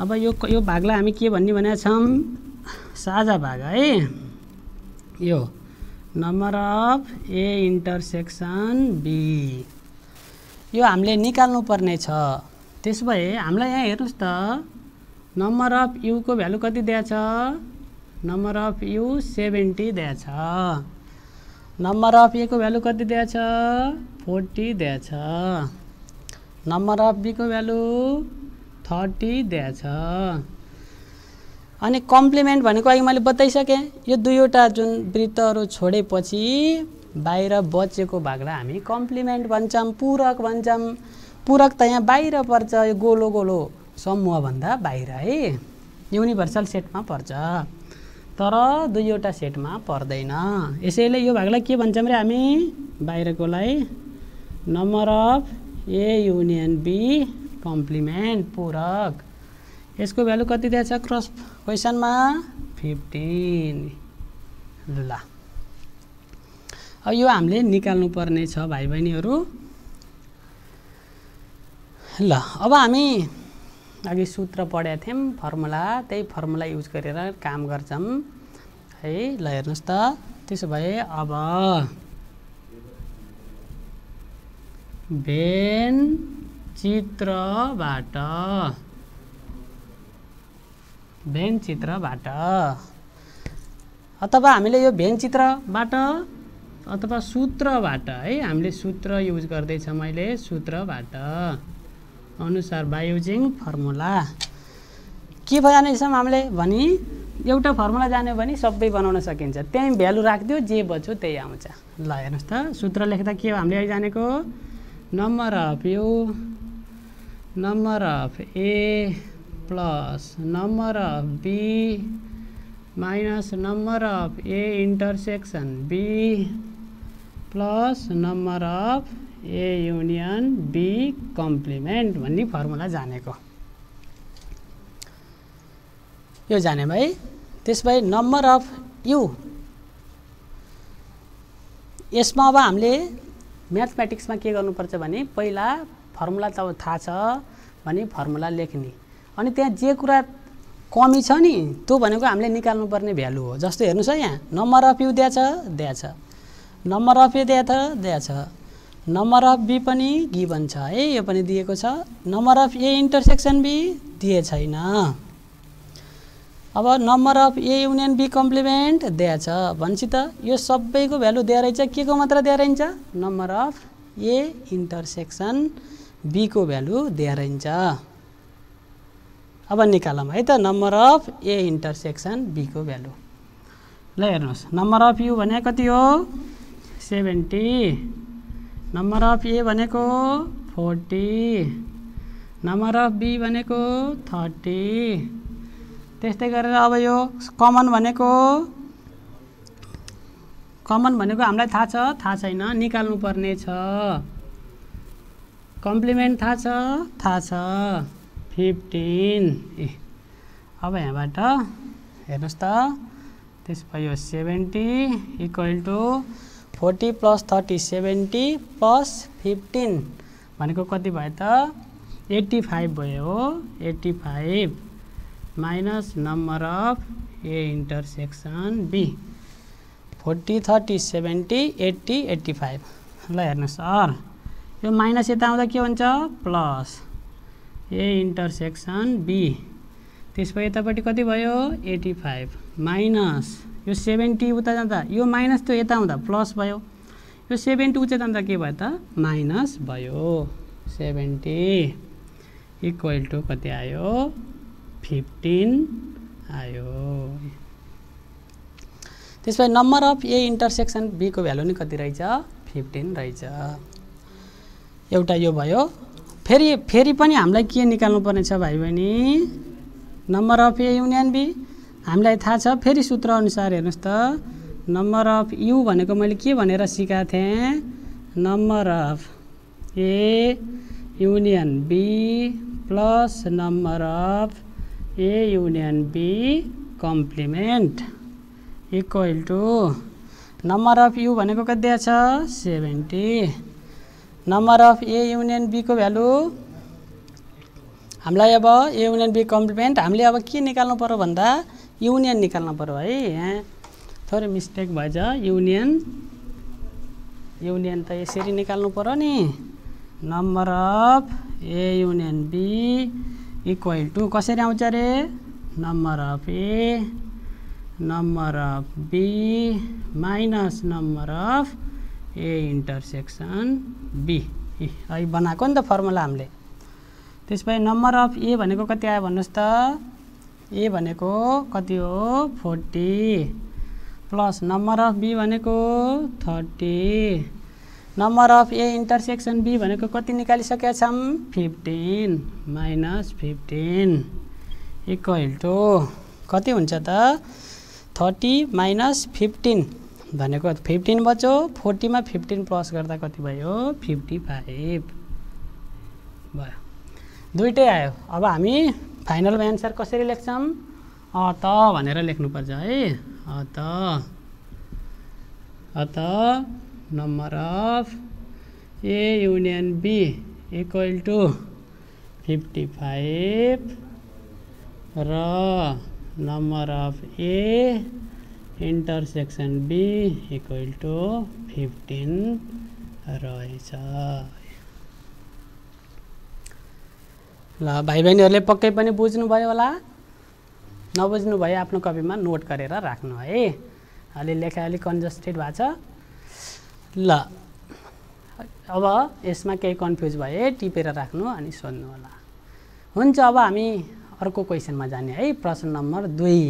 अब यो यो भागलाई हामी के भन्ने भनेका छौँ? साझा भाग है। यो number of A intersection B यो हामीले निकाल्नु पर्ने छ। त्यसो भए हामीलाई यहाँ हेर्नुहोस् त। नम्बर अफ युको भ्यालु कति दिएछ नम्बर अफ यु सेभेन्टी दिएछ नम्बर अफ एको भ्यालु कति दिएछ फोर्टी दिएछ नम्बर अफ बीको भ्यालु थर्टी दिएछ अनि कम्प्लिमेन्ट भनेको अघि मैले बताइसकेँ यो दुईवटा जुन वृत्तहरू छोडेपछि बाहिर बचेको भागलाई हामी कम्प्लिमेन्ट भन्छौँ पूरक भन्छौँ। पूरक त यहाँ बाहिर पर्छ यो गोलो गोलो समूहभन्दा बाहिर है। युनिभर्सल सेटमा पर्छ। तर दुईवटा सेटमा पर्दैन। यसैले यो भागलाई के भन्छौँ रे हामी? बाहिरकोलाई number of A union B complement पूरक। यसको भ्यालु कति दिएछ क्रस क्वेसनमा फिफ्टिन ल। अब यो हामीले निकाल्नु पर्ने छ भाइ बहिनीहरू ल अब हामी अघि सूत्र पढेका थियौँ फर्मुला त्यही फर्मुला युज गरेर काम गर्छौँ है ल हेर्नुहोस् त। त्यसो भए अब भेन चित्रबाट भेन चित्रबाट अथवा हामीले यो भेन चित्रबाट अथवा सूत्रबाट है हामीले सूत्र युज गर्दैछौँ मैले सूत्रबाट। अनुसार युजिङ फर्मुला। के भयो जानेछौँ हामीले भने एउटा फर्मुला जान्यो भने सबै बनाउन सकिन्छ। त्यहीँ भ्यालु राखिदियो जे बच्यो त्यही आउँछ। ल हेर्नुहोस् त सूत्र लेख्दा के हो? हामीले अहिले जानेको number of U number of A plus number of B minus number of A intersection B plus number of A union B complement भन्ने फर्मुला जानेको। यो जाने भाइ त्यस भए नम्बर अफ यु यसमा अब हामीले म्याथमेटिक्समा के गर्नुपर्छ भने पहिला फर्मुला त अब थाहा छ भने फर्मुला लेख्ने। अनि त्यहाँ जे कुरा कमी छ नि त्यो भनेको हामीले निकाल्नुपर्ने भ्यालु हो। जस्तो हेर्नुहोस् है यहाँ नम्बर अफ यु दिएछ दिएछ नम्बर अफ ए दिएछ दिएछ नम्बर अफ बी पनि गिभन छ है यो पनि दिएको छ। Number of A intersection B दिए छैन। अब number of A union B complement दिएछ। भनेपछि त यो सबैको भ्यालु दिएर रहेछ के को मात्र दिएर रहन्छ? नम्बर अफ ए इन्टरसेक्सन बीको भ्यालु दिएर रहन्छ। अब निकालौँ है त नम्बर अफ ए इन्टरसेक्सन बीको भ्यालु ल हेर्नुहोस् नम्बर अफ यु भने कति हो? सेभेन्टी। नम्बर अफ ए भनेको फोर्टी नम्बर अफ बी भनेको थर्टी त्यस्तै गरेर अब यो कमन भनेको कमन भनेको हामीलाई थाहा छ? थाहा छैन। निकाल्नु पर्ने छ। कम्प्लिमेन्ट थाहा छ? थाहा छ। फिफ्टिन ए अब यहाँबाट हेर्नुहोस् त। त्यसपछि यो seventy equal to forty plus thirty seventy plus fifteen भनेको कति भयो त? एट्टी फाइभ भयो हो। Eighty five minus number of A intersection B. Forty thirty seventy eighty eighty five ल हेर्नुहोस् सर। यो माइनस यता आउँदा के हुन्छ? Plus A intersection B. त्यसपछि यतापट्टि कति भयो? एट्टी फाइभ माइनस यो सेभेन्टी उता जाँदा यो माइनस त्यो यता आउँदा प्लस भयो। यो सेभेन्टी उता जाँदा के भयो त? माइनस भयो। सेभेन्टी इक्वल टु कति आयो? फिफ्टिन आयो। त्यसपछि नम्बर अफ ए इन्टरसेक्सन बीको भ्यालु नि कति रहेछ? फिफ्टिन रहेछ। एउटा यो भयो। फेरि फेरि पनि हामीलाई के निकाल्नु पर्ने छ भाइ बहिनी? Number of A union B. हामीलाई थाहा छ फेरि सूत्र अनुसार हेर्नुहोस् त। नम्बर अफ यु भनेको मैले के भनेर सिकाएको थिएँ? Number of A union B plus number of A union B complement. Equal to number of U भनेको कति दिएछ seventy. Number of A union बीको value? हामीलाई अब ए युनियन बी कम्प्लिमेन्ट हामीले अब के निकाल्नु पऱ्यो भन्दा युनियन निकाल्नु पऱ्यो है यहाँ थोरै मिस्टेक भएछ। युनियन युनियन त यसरी निकाल्नु पऱ्यो नि। Number of A union B equal to कसरी आउँछ अरे number of A number of B minus number of A intersection B है बनाएको नि त फर्मुला हामीले। त्यसपछि नम्बर अफ ए भनेको कति आयो भन्नुहोस् त? ए भनेको कति हो? Forty. Plus number of B भनेको thirty. Number of A intersection B भनेको कति निकालिसकेका छौँ? Fifteen. Minus fifteen. Equal to. कति हुन्छ त? थर्टी माइनस फिफ्टिन भनेको फिफ्टिन बच्यो फोर्टीमा फिफ्टिन प्लस गर्दा कति भयो? Fifty five. भयो। दुइटै आयो। अब हामी फाइनल एन्सर कसरी लेख्छौँ? अत भनेर लेख्नुपर्छ है। अत अत number of A union B equal to fifty five र number of A intersection B equal to fifteen रहेछ। ल भाइ बहिनीहरूले पक्कै पनि बुझ्नुभयो होला। नबुझ्नु भयो आफ्नो कपीमा नोट गरेर राख्नु है। अलि लेखा अलिक कन्जस्टेड भएको छ। ल अब यसमा केही कन्फ्युज भए टिपेर राख्नु अनि सोध्नु होला। हुन्छ अब हामी अर्को क्वेसनमा जाने है। प्रश्न नम्बर दुई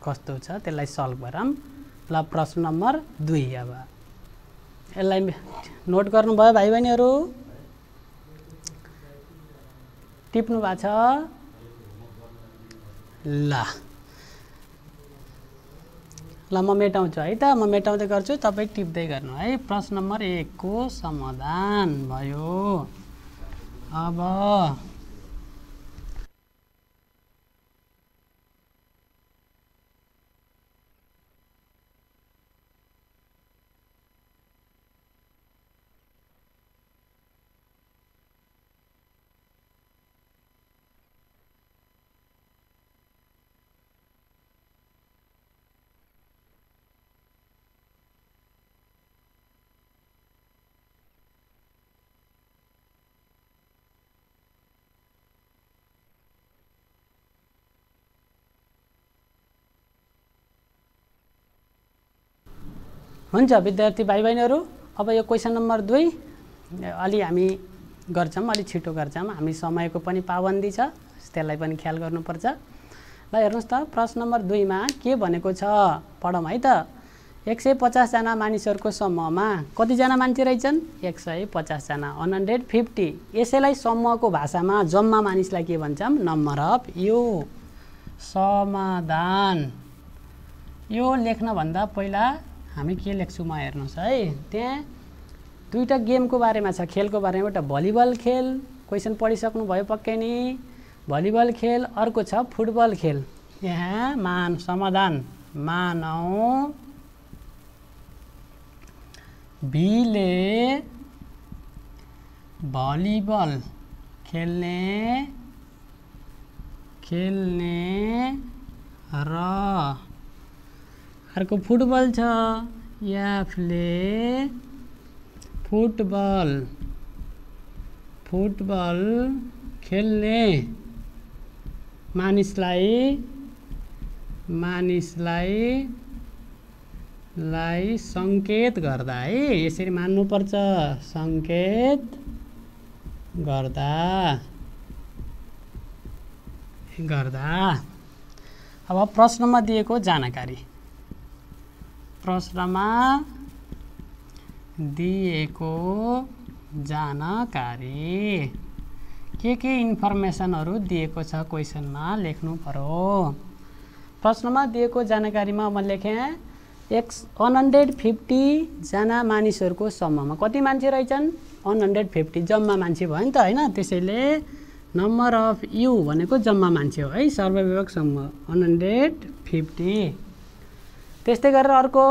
कस्तो छ त्यसलाई सल्भ गरौँ। ल प्रश्न नम्बर दुई अब। यसलाई नोट गर्नुभयो भाइ बहिनीहरू टिप्नु भएको छ? ल। ल म मेटाउँछु है त। म मेटाउँदै गर्छु तपाईँ टिप्दै गर्नु है। प्रश्न नम्बर एकको समाधान भयो? अब हुन्छ विद्यार्थी भाइ बहिनीहरू अब यो क्वेसन नम्बर दुई अलि हामी गर्छौँ अलिक छिटो गर्छौँ। हामी समयको पनि पाबन्दी छ त्यसलाई पनि ख्याल गर्नुपर्छ। ल हेर्नुहोस् त प्रश्न नम्बर दुईमा के भनेको छ? पढौँ है त। एक सय पचासजना मानिसहरूको समूहमा कतिजना मान्छे रहेछन्? एक सय पचासजना वान हन्ड्रेड फिफ्टी यसैलाई समूहको भाषामा जम्मा मानिसलाई के भन्छौँ नम्बर अफ यो समाधान। यो लेख्नभन्दा पहिला हामी के लेख्छौँ म हेर्नुहोस् है त्यहाँ दुईवटा गेमको बारेमा छ। खेलको बारेमा एउटा भलिबल खेल क्वेसन पढिसक्नु भयो पक्कै नि। भलिबल खेल अर्को छ फुटबल खेल। यहाँ मान समाधान। मानौ बीले भलिबल खेल्ने खेल्ने र अर्को फुटबल छ। याफले फुटबल। फुटबल खेल्ने। मानिसलाई मानिसलाई लाई सङ्केत गर्दा है यसरी मान्नुपर्छ। सङ्केत गर्दा गर्दा। अब प्रश्नमा दिएको जानकारी। प्रश्नमा दिएको जानकारी। के के इन्फर्मेसनहरू दिएको छ क्वेसनमा लेख्नु पऱ्यो प्रश्नमा दिएको जानकारीमा म लेखेँ एक्स वान हन्ड्रेड फिफ्टीजना मानिसहरूको समूहमा कति मान्छे रहेछन्? वान हन्ड्रेड फिफ्टी जम्मा मान्छे भयो नि त होइन? त्यसैले नम्बर अफ यु भनेको जम्मा मान्छे हो है सर्वविभाग समूह वान हन्ड्रेड फिफ्टी त्यस्तै गरेर अर्को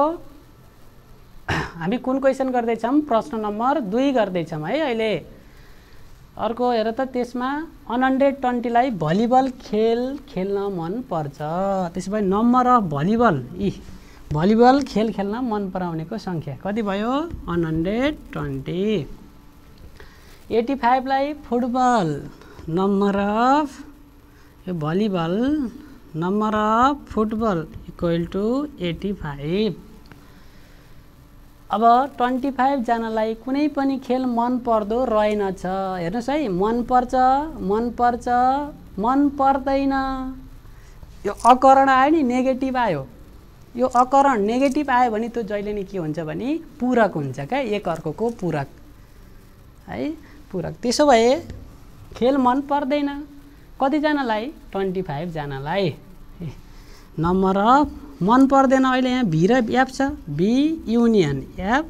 हामी कुन क्वेसन गर्दैछौँ? प्रश्न नम्बर दुई गर्दैछौँ है अहिले। अर्को हेर त त्यसमा वान हन्ड्रेड ट्वेन्टीलाई भलिबल खेल खेल्न मन पर्छ। त्यसो भए नम्बर अफ भलिबल यी भलिबल खेल खेल्न मन पराउनेको सङ्ख्या कति भयो? वान हन्ड्रेड ट्वेन्टी एटी फाइभलाई फुटबल नम्बर अफ यो volleyball number of football. Equal to eighty five अब ट्वेन्टी फाइभजनालाई कुनै पनि खेल मन पर्दो रहेनछ हेर्नुहोस् है मन पर्छ मन पर्छ मन पर्दैन। यो अकरण आयो नि नेगेटिभ आयो। यो अकरण नेगेटिभ आयो भने त्यो जहिले नै के हुन्छ भने पूरक हुन्छ क्या एक पूरक। है पूरक। त्यसो भए खेल मन पर्दैन। कतिजनालाई ट्वेन्टी फाइभजनालाई नम्बर अफ मन पर्दैन अहिले यहाँ भी र एफ छ. बी युनियन एफ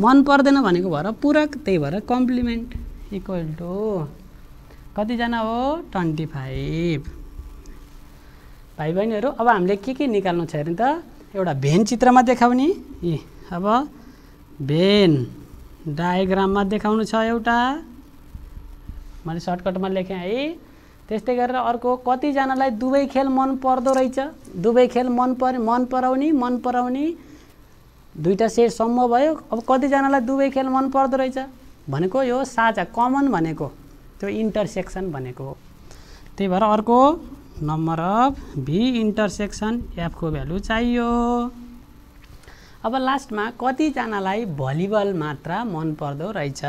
मन पर्दैन भनेको भएर पुरक त्यही भएर कम्प्लिमेन्ट इक्वल टु कतिजना हो? ट्वेन्टी फाइभ भाइ बहिनीहरू अब हामीले के के निकाल्नु छ अरे त? एउटा भेन चित्रमा देखाउने ए अब भेन डायग्राममा देखाउनु छ एउटा। मैले सर्टकटमा लेखेँ है। त्यस्तै गरेर अर्को कतिजनालाई दुवै खेल मन पर्दो रहेछ। दुवै खेल मन पर मन पराउने मन पराउने दुईवटा सेट सम्भव भयो। अब कतिजनालाई दुवै खेल मन पर्दो रहेछ भनेको यो साझा कमन भनेको त्यो इन्टरसेक्सन भनेको हो। त्यही भएर अर्को नम्बर अफ भी इन्टरसेक्सन एफको भ्यालु चाहियो। अब लास्टमा कतिजनालाई भलिबल मात्र मन पर्दो रहेछ।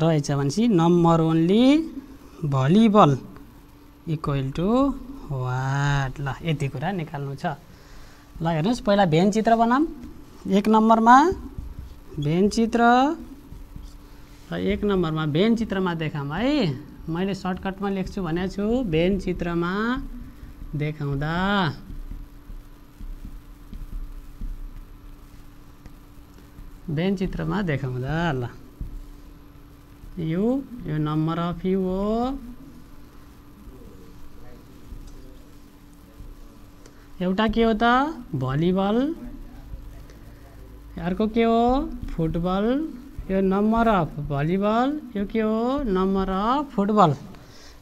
रहेछ भनेपछि number only volleyball. Equal to what ल यति कुरा निकाल्नु छ। ल हेर्नुहोस् पहिला भेन चित्र बनाऊँ। एक नम्बरमा भेन चित्र र एक नम्बरमा भेन चित्रमा देखाऊँ है। मैले सर्टकटमा लेख्छु भनेको छु भेन चित्रमा देखाउँदा। भेन चित्रमा देखाउँदा ल। यो यो नम्बर अफ यु हो। एउटा के हो त? भलिबल। अर्को के हो? फुटबल। यो नम्बर अफ भलिबल। यो के हो? Number of football.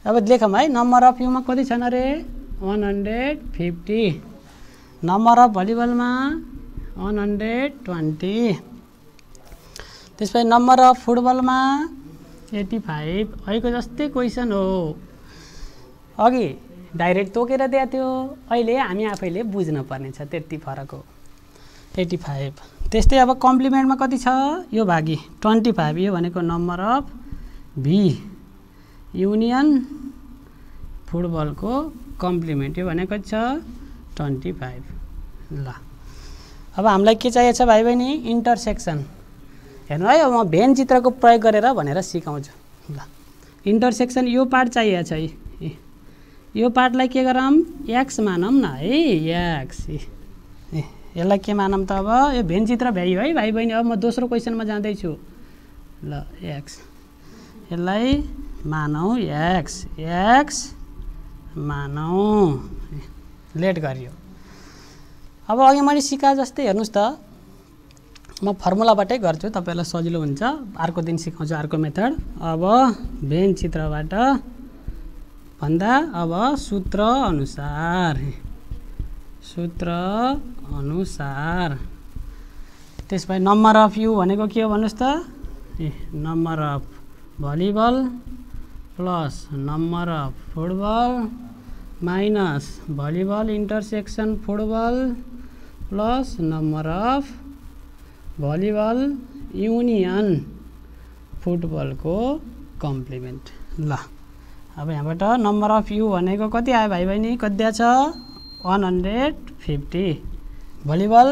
अब लेखौँ है नम्बर अफ युमा कति छन् अरे? One hundred fifty number of भलिबलमा वान हन्ड्रेड ट्वेन्टी त्यसपछि नम्बर अफ फुटबलमा एट्टी फाइभ अहिलेको जस्तै क्वेसन हो। अघि डाइरेक्ट तोकेर दिएको थियो अहिले हामी आफैले बुझ्नु पर्ने छ त्यति फरक हो। एट्टी फाइभ त्यस्तै अब कम्प्लिमेन्टमा कति छ? यो भागी ट्वेन्टी फाइभ यो भनेको नम्बर अफ भी युनियन फुटबलको कम्प्लिमेन्ट। यो भनेको छ? ट्वेन्टी फाइभ ल। अब हामीलाई के चाहिएको छ भाइ बहिनी इन्टरसेक्सन हेर्नु है म भेन चित्रको प्रयोग गरेर भनेर सिकाउँछु। ल। इन्टरसेक्सन यो पार्ट चाहिएको छ है। यो पार्टलाई के गरौँ? एक्स मानौँ न। है एक्स ए यसलाई के मानौँ त अब? यो भेन चित्र भ्याइयो है भाइ बहिनी अब म दोस्रो क्वेसनमा जाँदैछु। ल एक्स यसलाई मानौँ। एक्स एक्स मानौँ। लेट गरियो। अब अघि मैले सिकाए जस्तै हेर्नुहोस् त। म फर्मुलाबाटै गर्छु। तपाईँहरूलाई सजिलो हुन्छ। अर्को दिन सिकाउँछु अर्को मेथड। अब भेन चित्रबाट भन्दा अब सूत्र अनुसार। सूत्र अनुसार। त्यसपछि नम्बर अफ यु भनेको के हो भन्नुहोस् त? ए number of volleyball plus number of football minus volleyball intersection football plus number of volleyball union फुटबलको कम्प्लिमेन्ट ल। अब यहाँबाट नम्बर अफ यु भनेको कति आयो भाइ बहिनी कति छ? One hundred fifty volleyball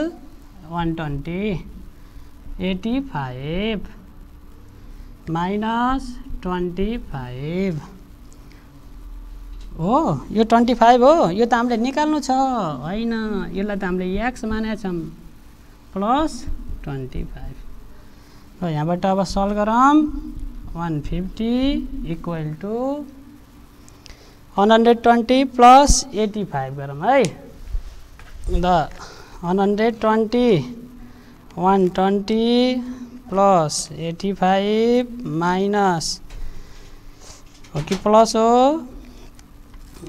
one twenty eighty five minus twenty five हो यो ट्वेन्टी फाइभ हो यो त हामीले निकाल्नु छ। होइन यसलाई त हामीले एक्स मानेका छौँ प्लस ट्वेन्टी फाइभ र यहाँबाट अब सल्भ गरौँ। One fifty equal to one hundred twenty plus eighty five गरौँ है। ल one hundred twenty one twenty plus eighty five minus हो कि प्लस हो?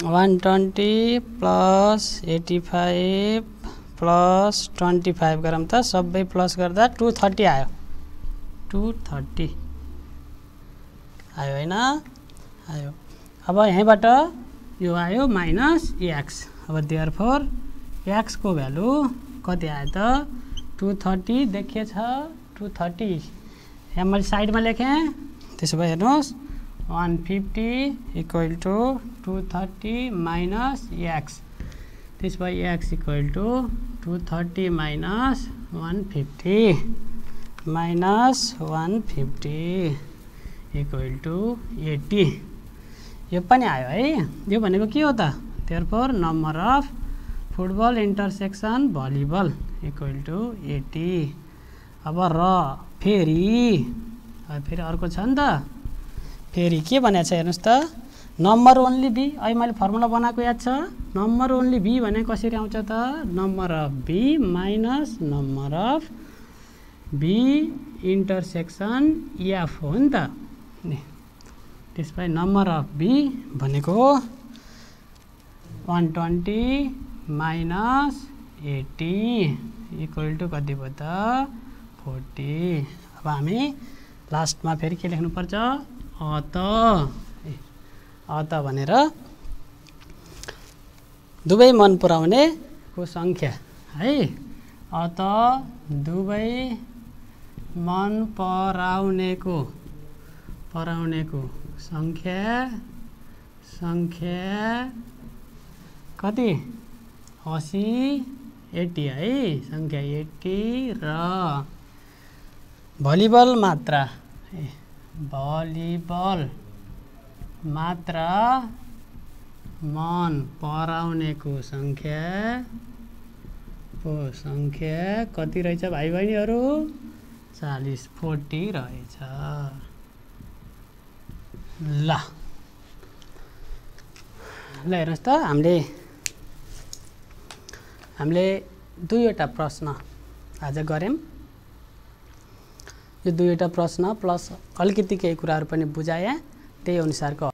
One twenty plus eighty five plus twenty five गरौँ त सबै प्लस गर्दा टु थर्टी आयो। टु थर्टी आयो होइन? आयो। अब यहीँबाट यो आयो माइनस एक्स। अब देयर फोर एक्सको भ्यालु कति आयो त? टु थर्टी देखिएछ। टु थर्टी यहाँ मैले साइडमा लेखेँ। त्यसो भए हेर्नुहोस्। One fifty equal to two thirty minus x भए x equal to two thirty minus one fifty minus one fifty equal to eighty यो पनि आयो है। यो भनेको के हो त? For number of football intersection volleyball equal to eighty अब र फेरि फेरि अर्को छ नि त। फेरि के भनेको छ हेर्नुहोस् त। नम्बर ओन्ली बी अहिले मैले फर्मुला बनाएको याद छ। नम्बर ओन्ली बी भने कसरी आउँछ त? Number of B minus number of B intersection F हो नि त। त्यसपछि नम्बर अफ बी भनेको one twenty minus eighty equal to कति भयो त फोर्टी अब हामी लास्टमा फेरि के लेख्नुपर्छ? अत। अत भनेर दुवै मन पराउनेको सङ्ख्या? है अत दुवै मन पराउनेको पराउनेको। सङ्ख्या सङ्ख्या कति? असी एट्टी है सङ्ख्या एट्टी र भलिबल मात्रा। भलिबल मात्र मन पराउनेको सङ्ख्या पो सङ्ख्या कति रहेछ भाइ बहिनीहरू चालिस फोर्टी रहेछ। ल। ल हेर्नुहोस् त हामीले हामीले दुईवटा प्रश्न आज गऱ्यौँ। यो दुईवटा प्रश्न प्लस अलिकति केही कुराहरू पनि बुझाएँ। त्यही अनुसारको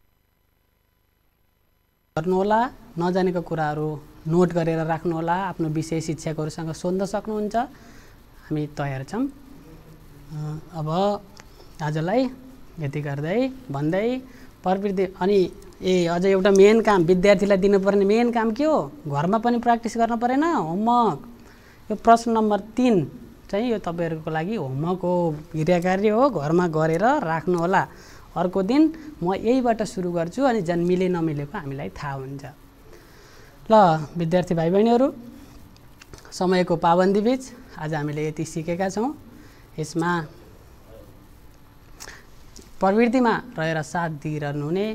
गर्नुहोला नजानेको कुराहरू नोट गरेर राख्नुहोला आफ्नो विषय शिक्षकहरूसँग सोध्न सक्नुहुन्छ। हामी तयार छौँ। अब आजलाई यति गर्दै भन्दै प्रवृत्ति अनि ए अझ एउटा मेन काम विद्यार्थीलाई दिनुपर्ने मेन काम के हो? घरमा पनि प्र्याक्टिस गर्नु परेन होमवर्क यो प्रश्न नम्बर तिन चाहिँ यो तपाईँहरूको लागि होमवर्क हो। गृहकार्य हो घरमा गरेर राख्नुहोला अर्को दिन म यहीबाट सुरु गर्छु अनि झन् मिले नमिलेको हामीलाई थाहा हुन्छ। ल विद्यार्थी भाइ बहिनीहरू समयको पाबन्दीबिच आज हामीले यति सिकेका छौँ। यसमा प्रवृत्तिमा रहेर साथ दिइरहनु हुने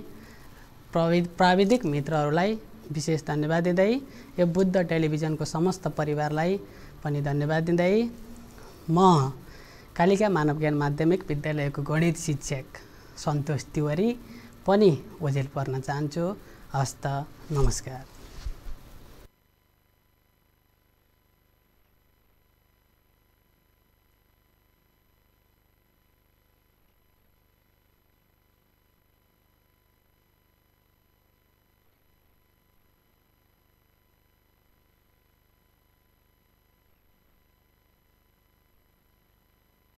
प्रवि प्राविधिक मित्रहरूलाई विशेष धन्यवाद दिँदै यो बुद्ध टेलिभिजनको समस्त परिवारलाई पनि धन्यवाद दिँदै म कालिका मानव ज्ञान माध्यमिक विद्यालयको गणित शिक्षक सन्तोष तिवारी पनि ओझेल पर्न चाहन्छु। हस्त नमस्कार।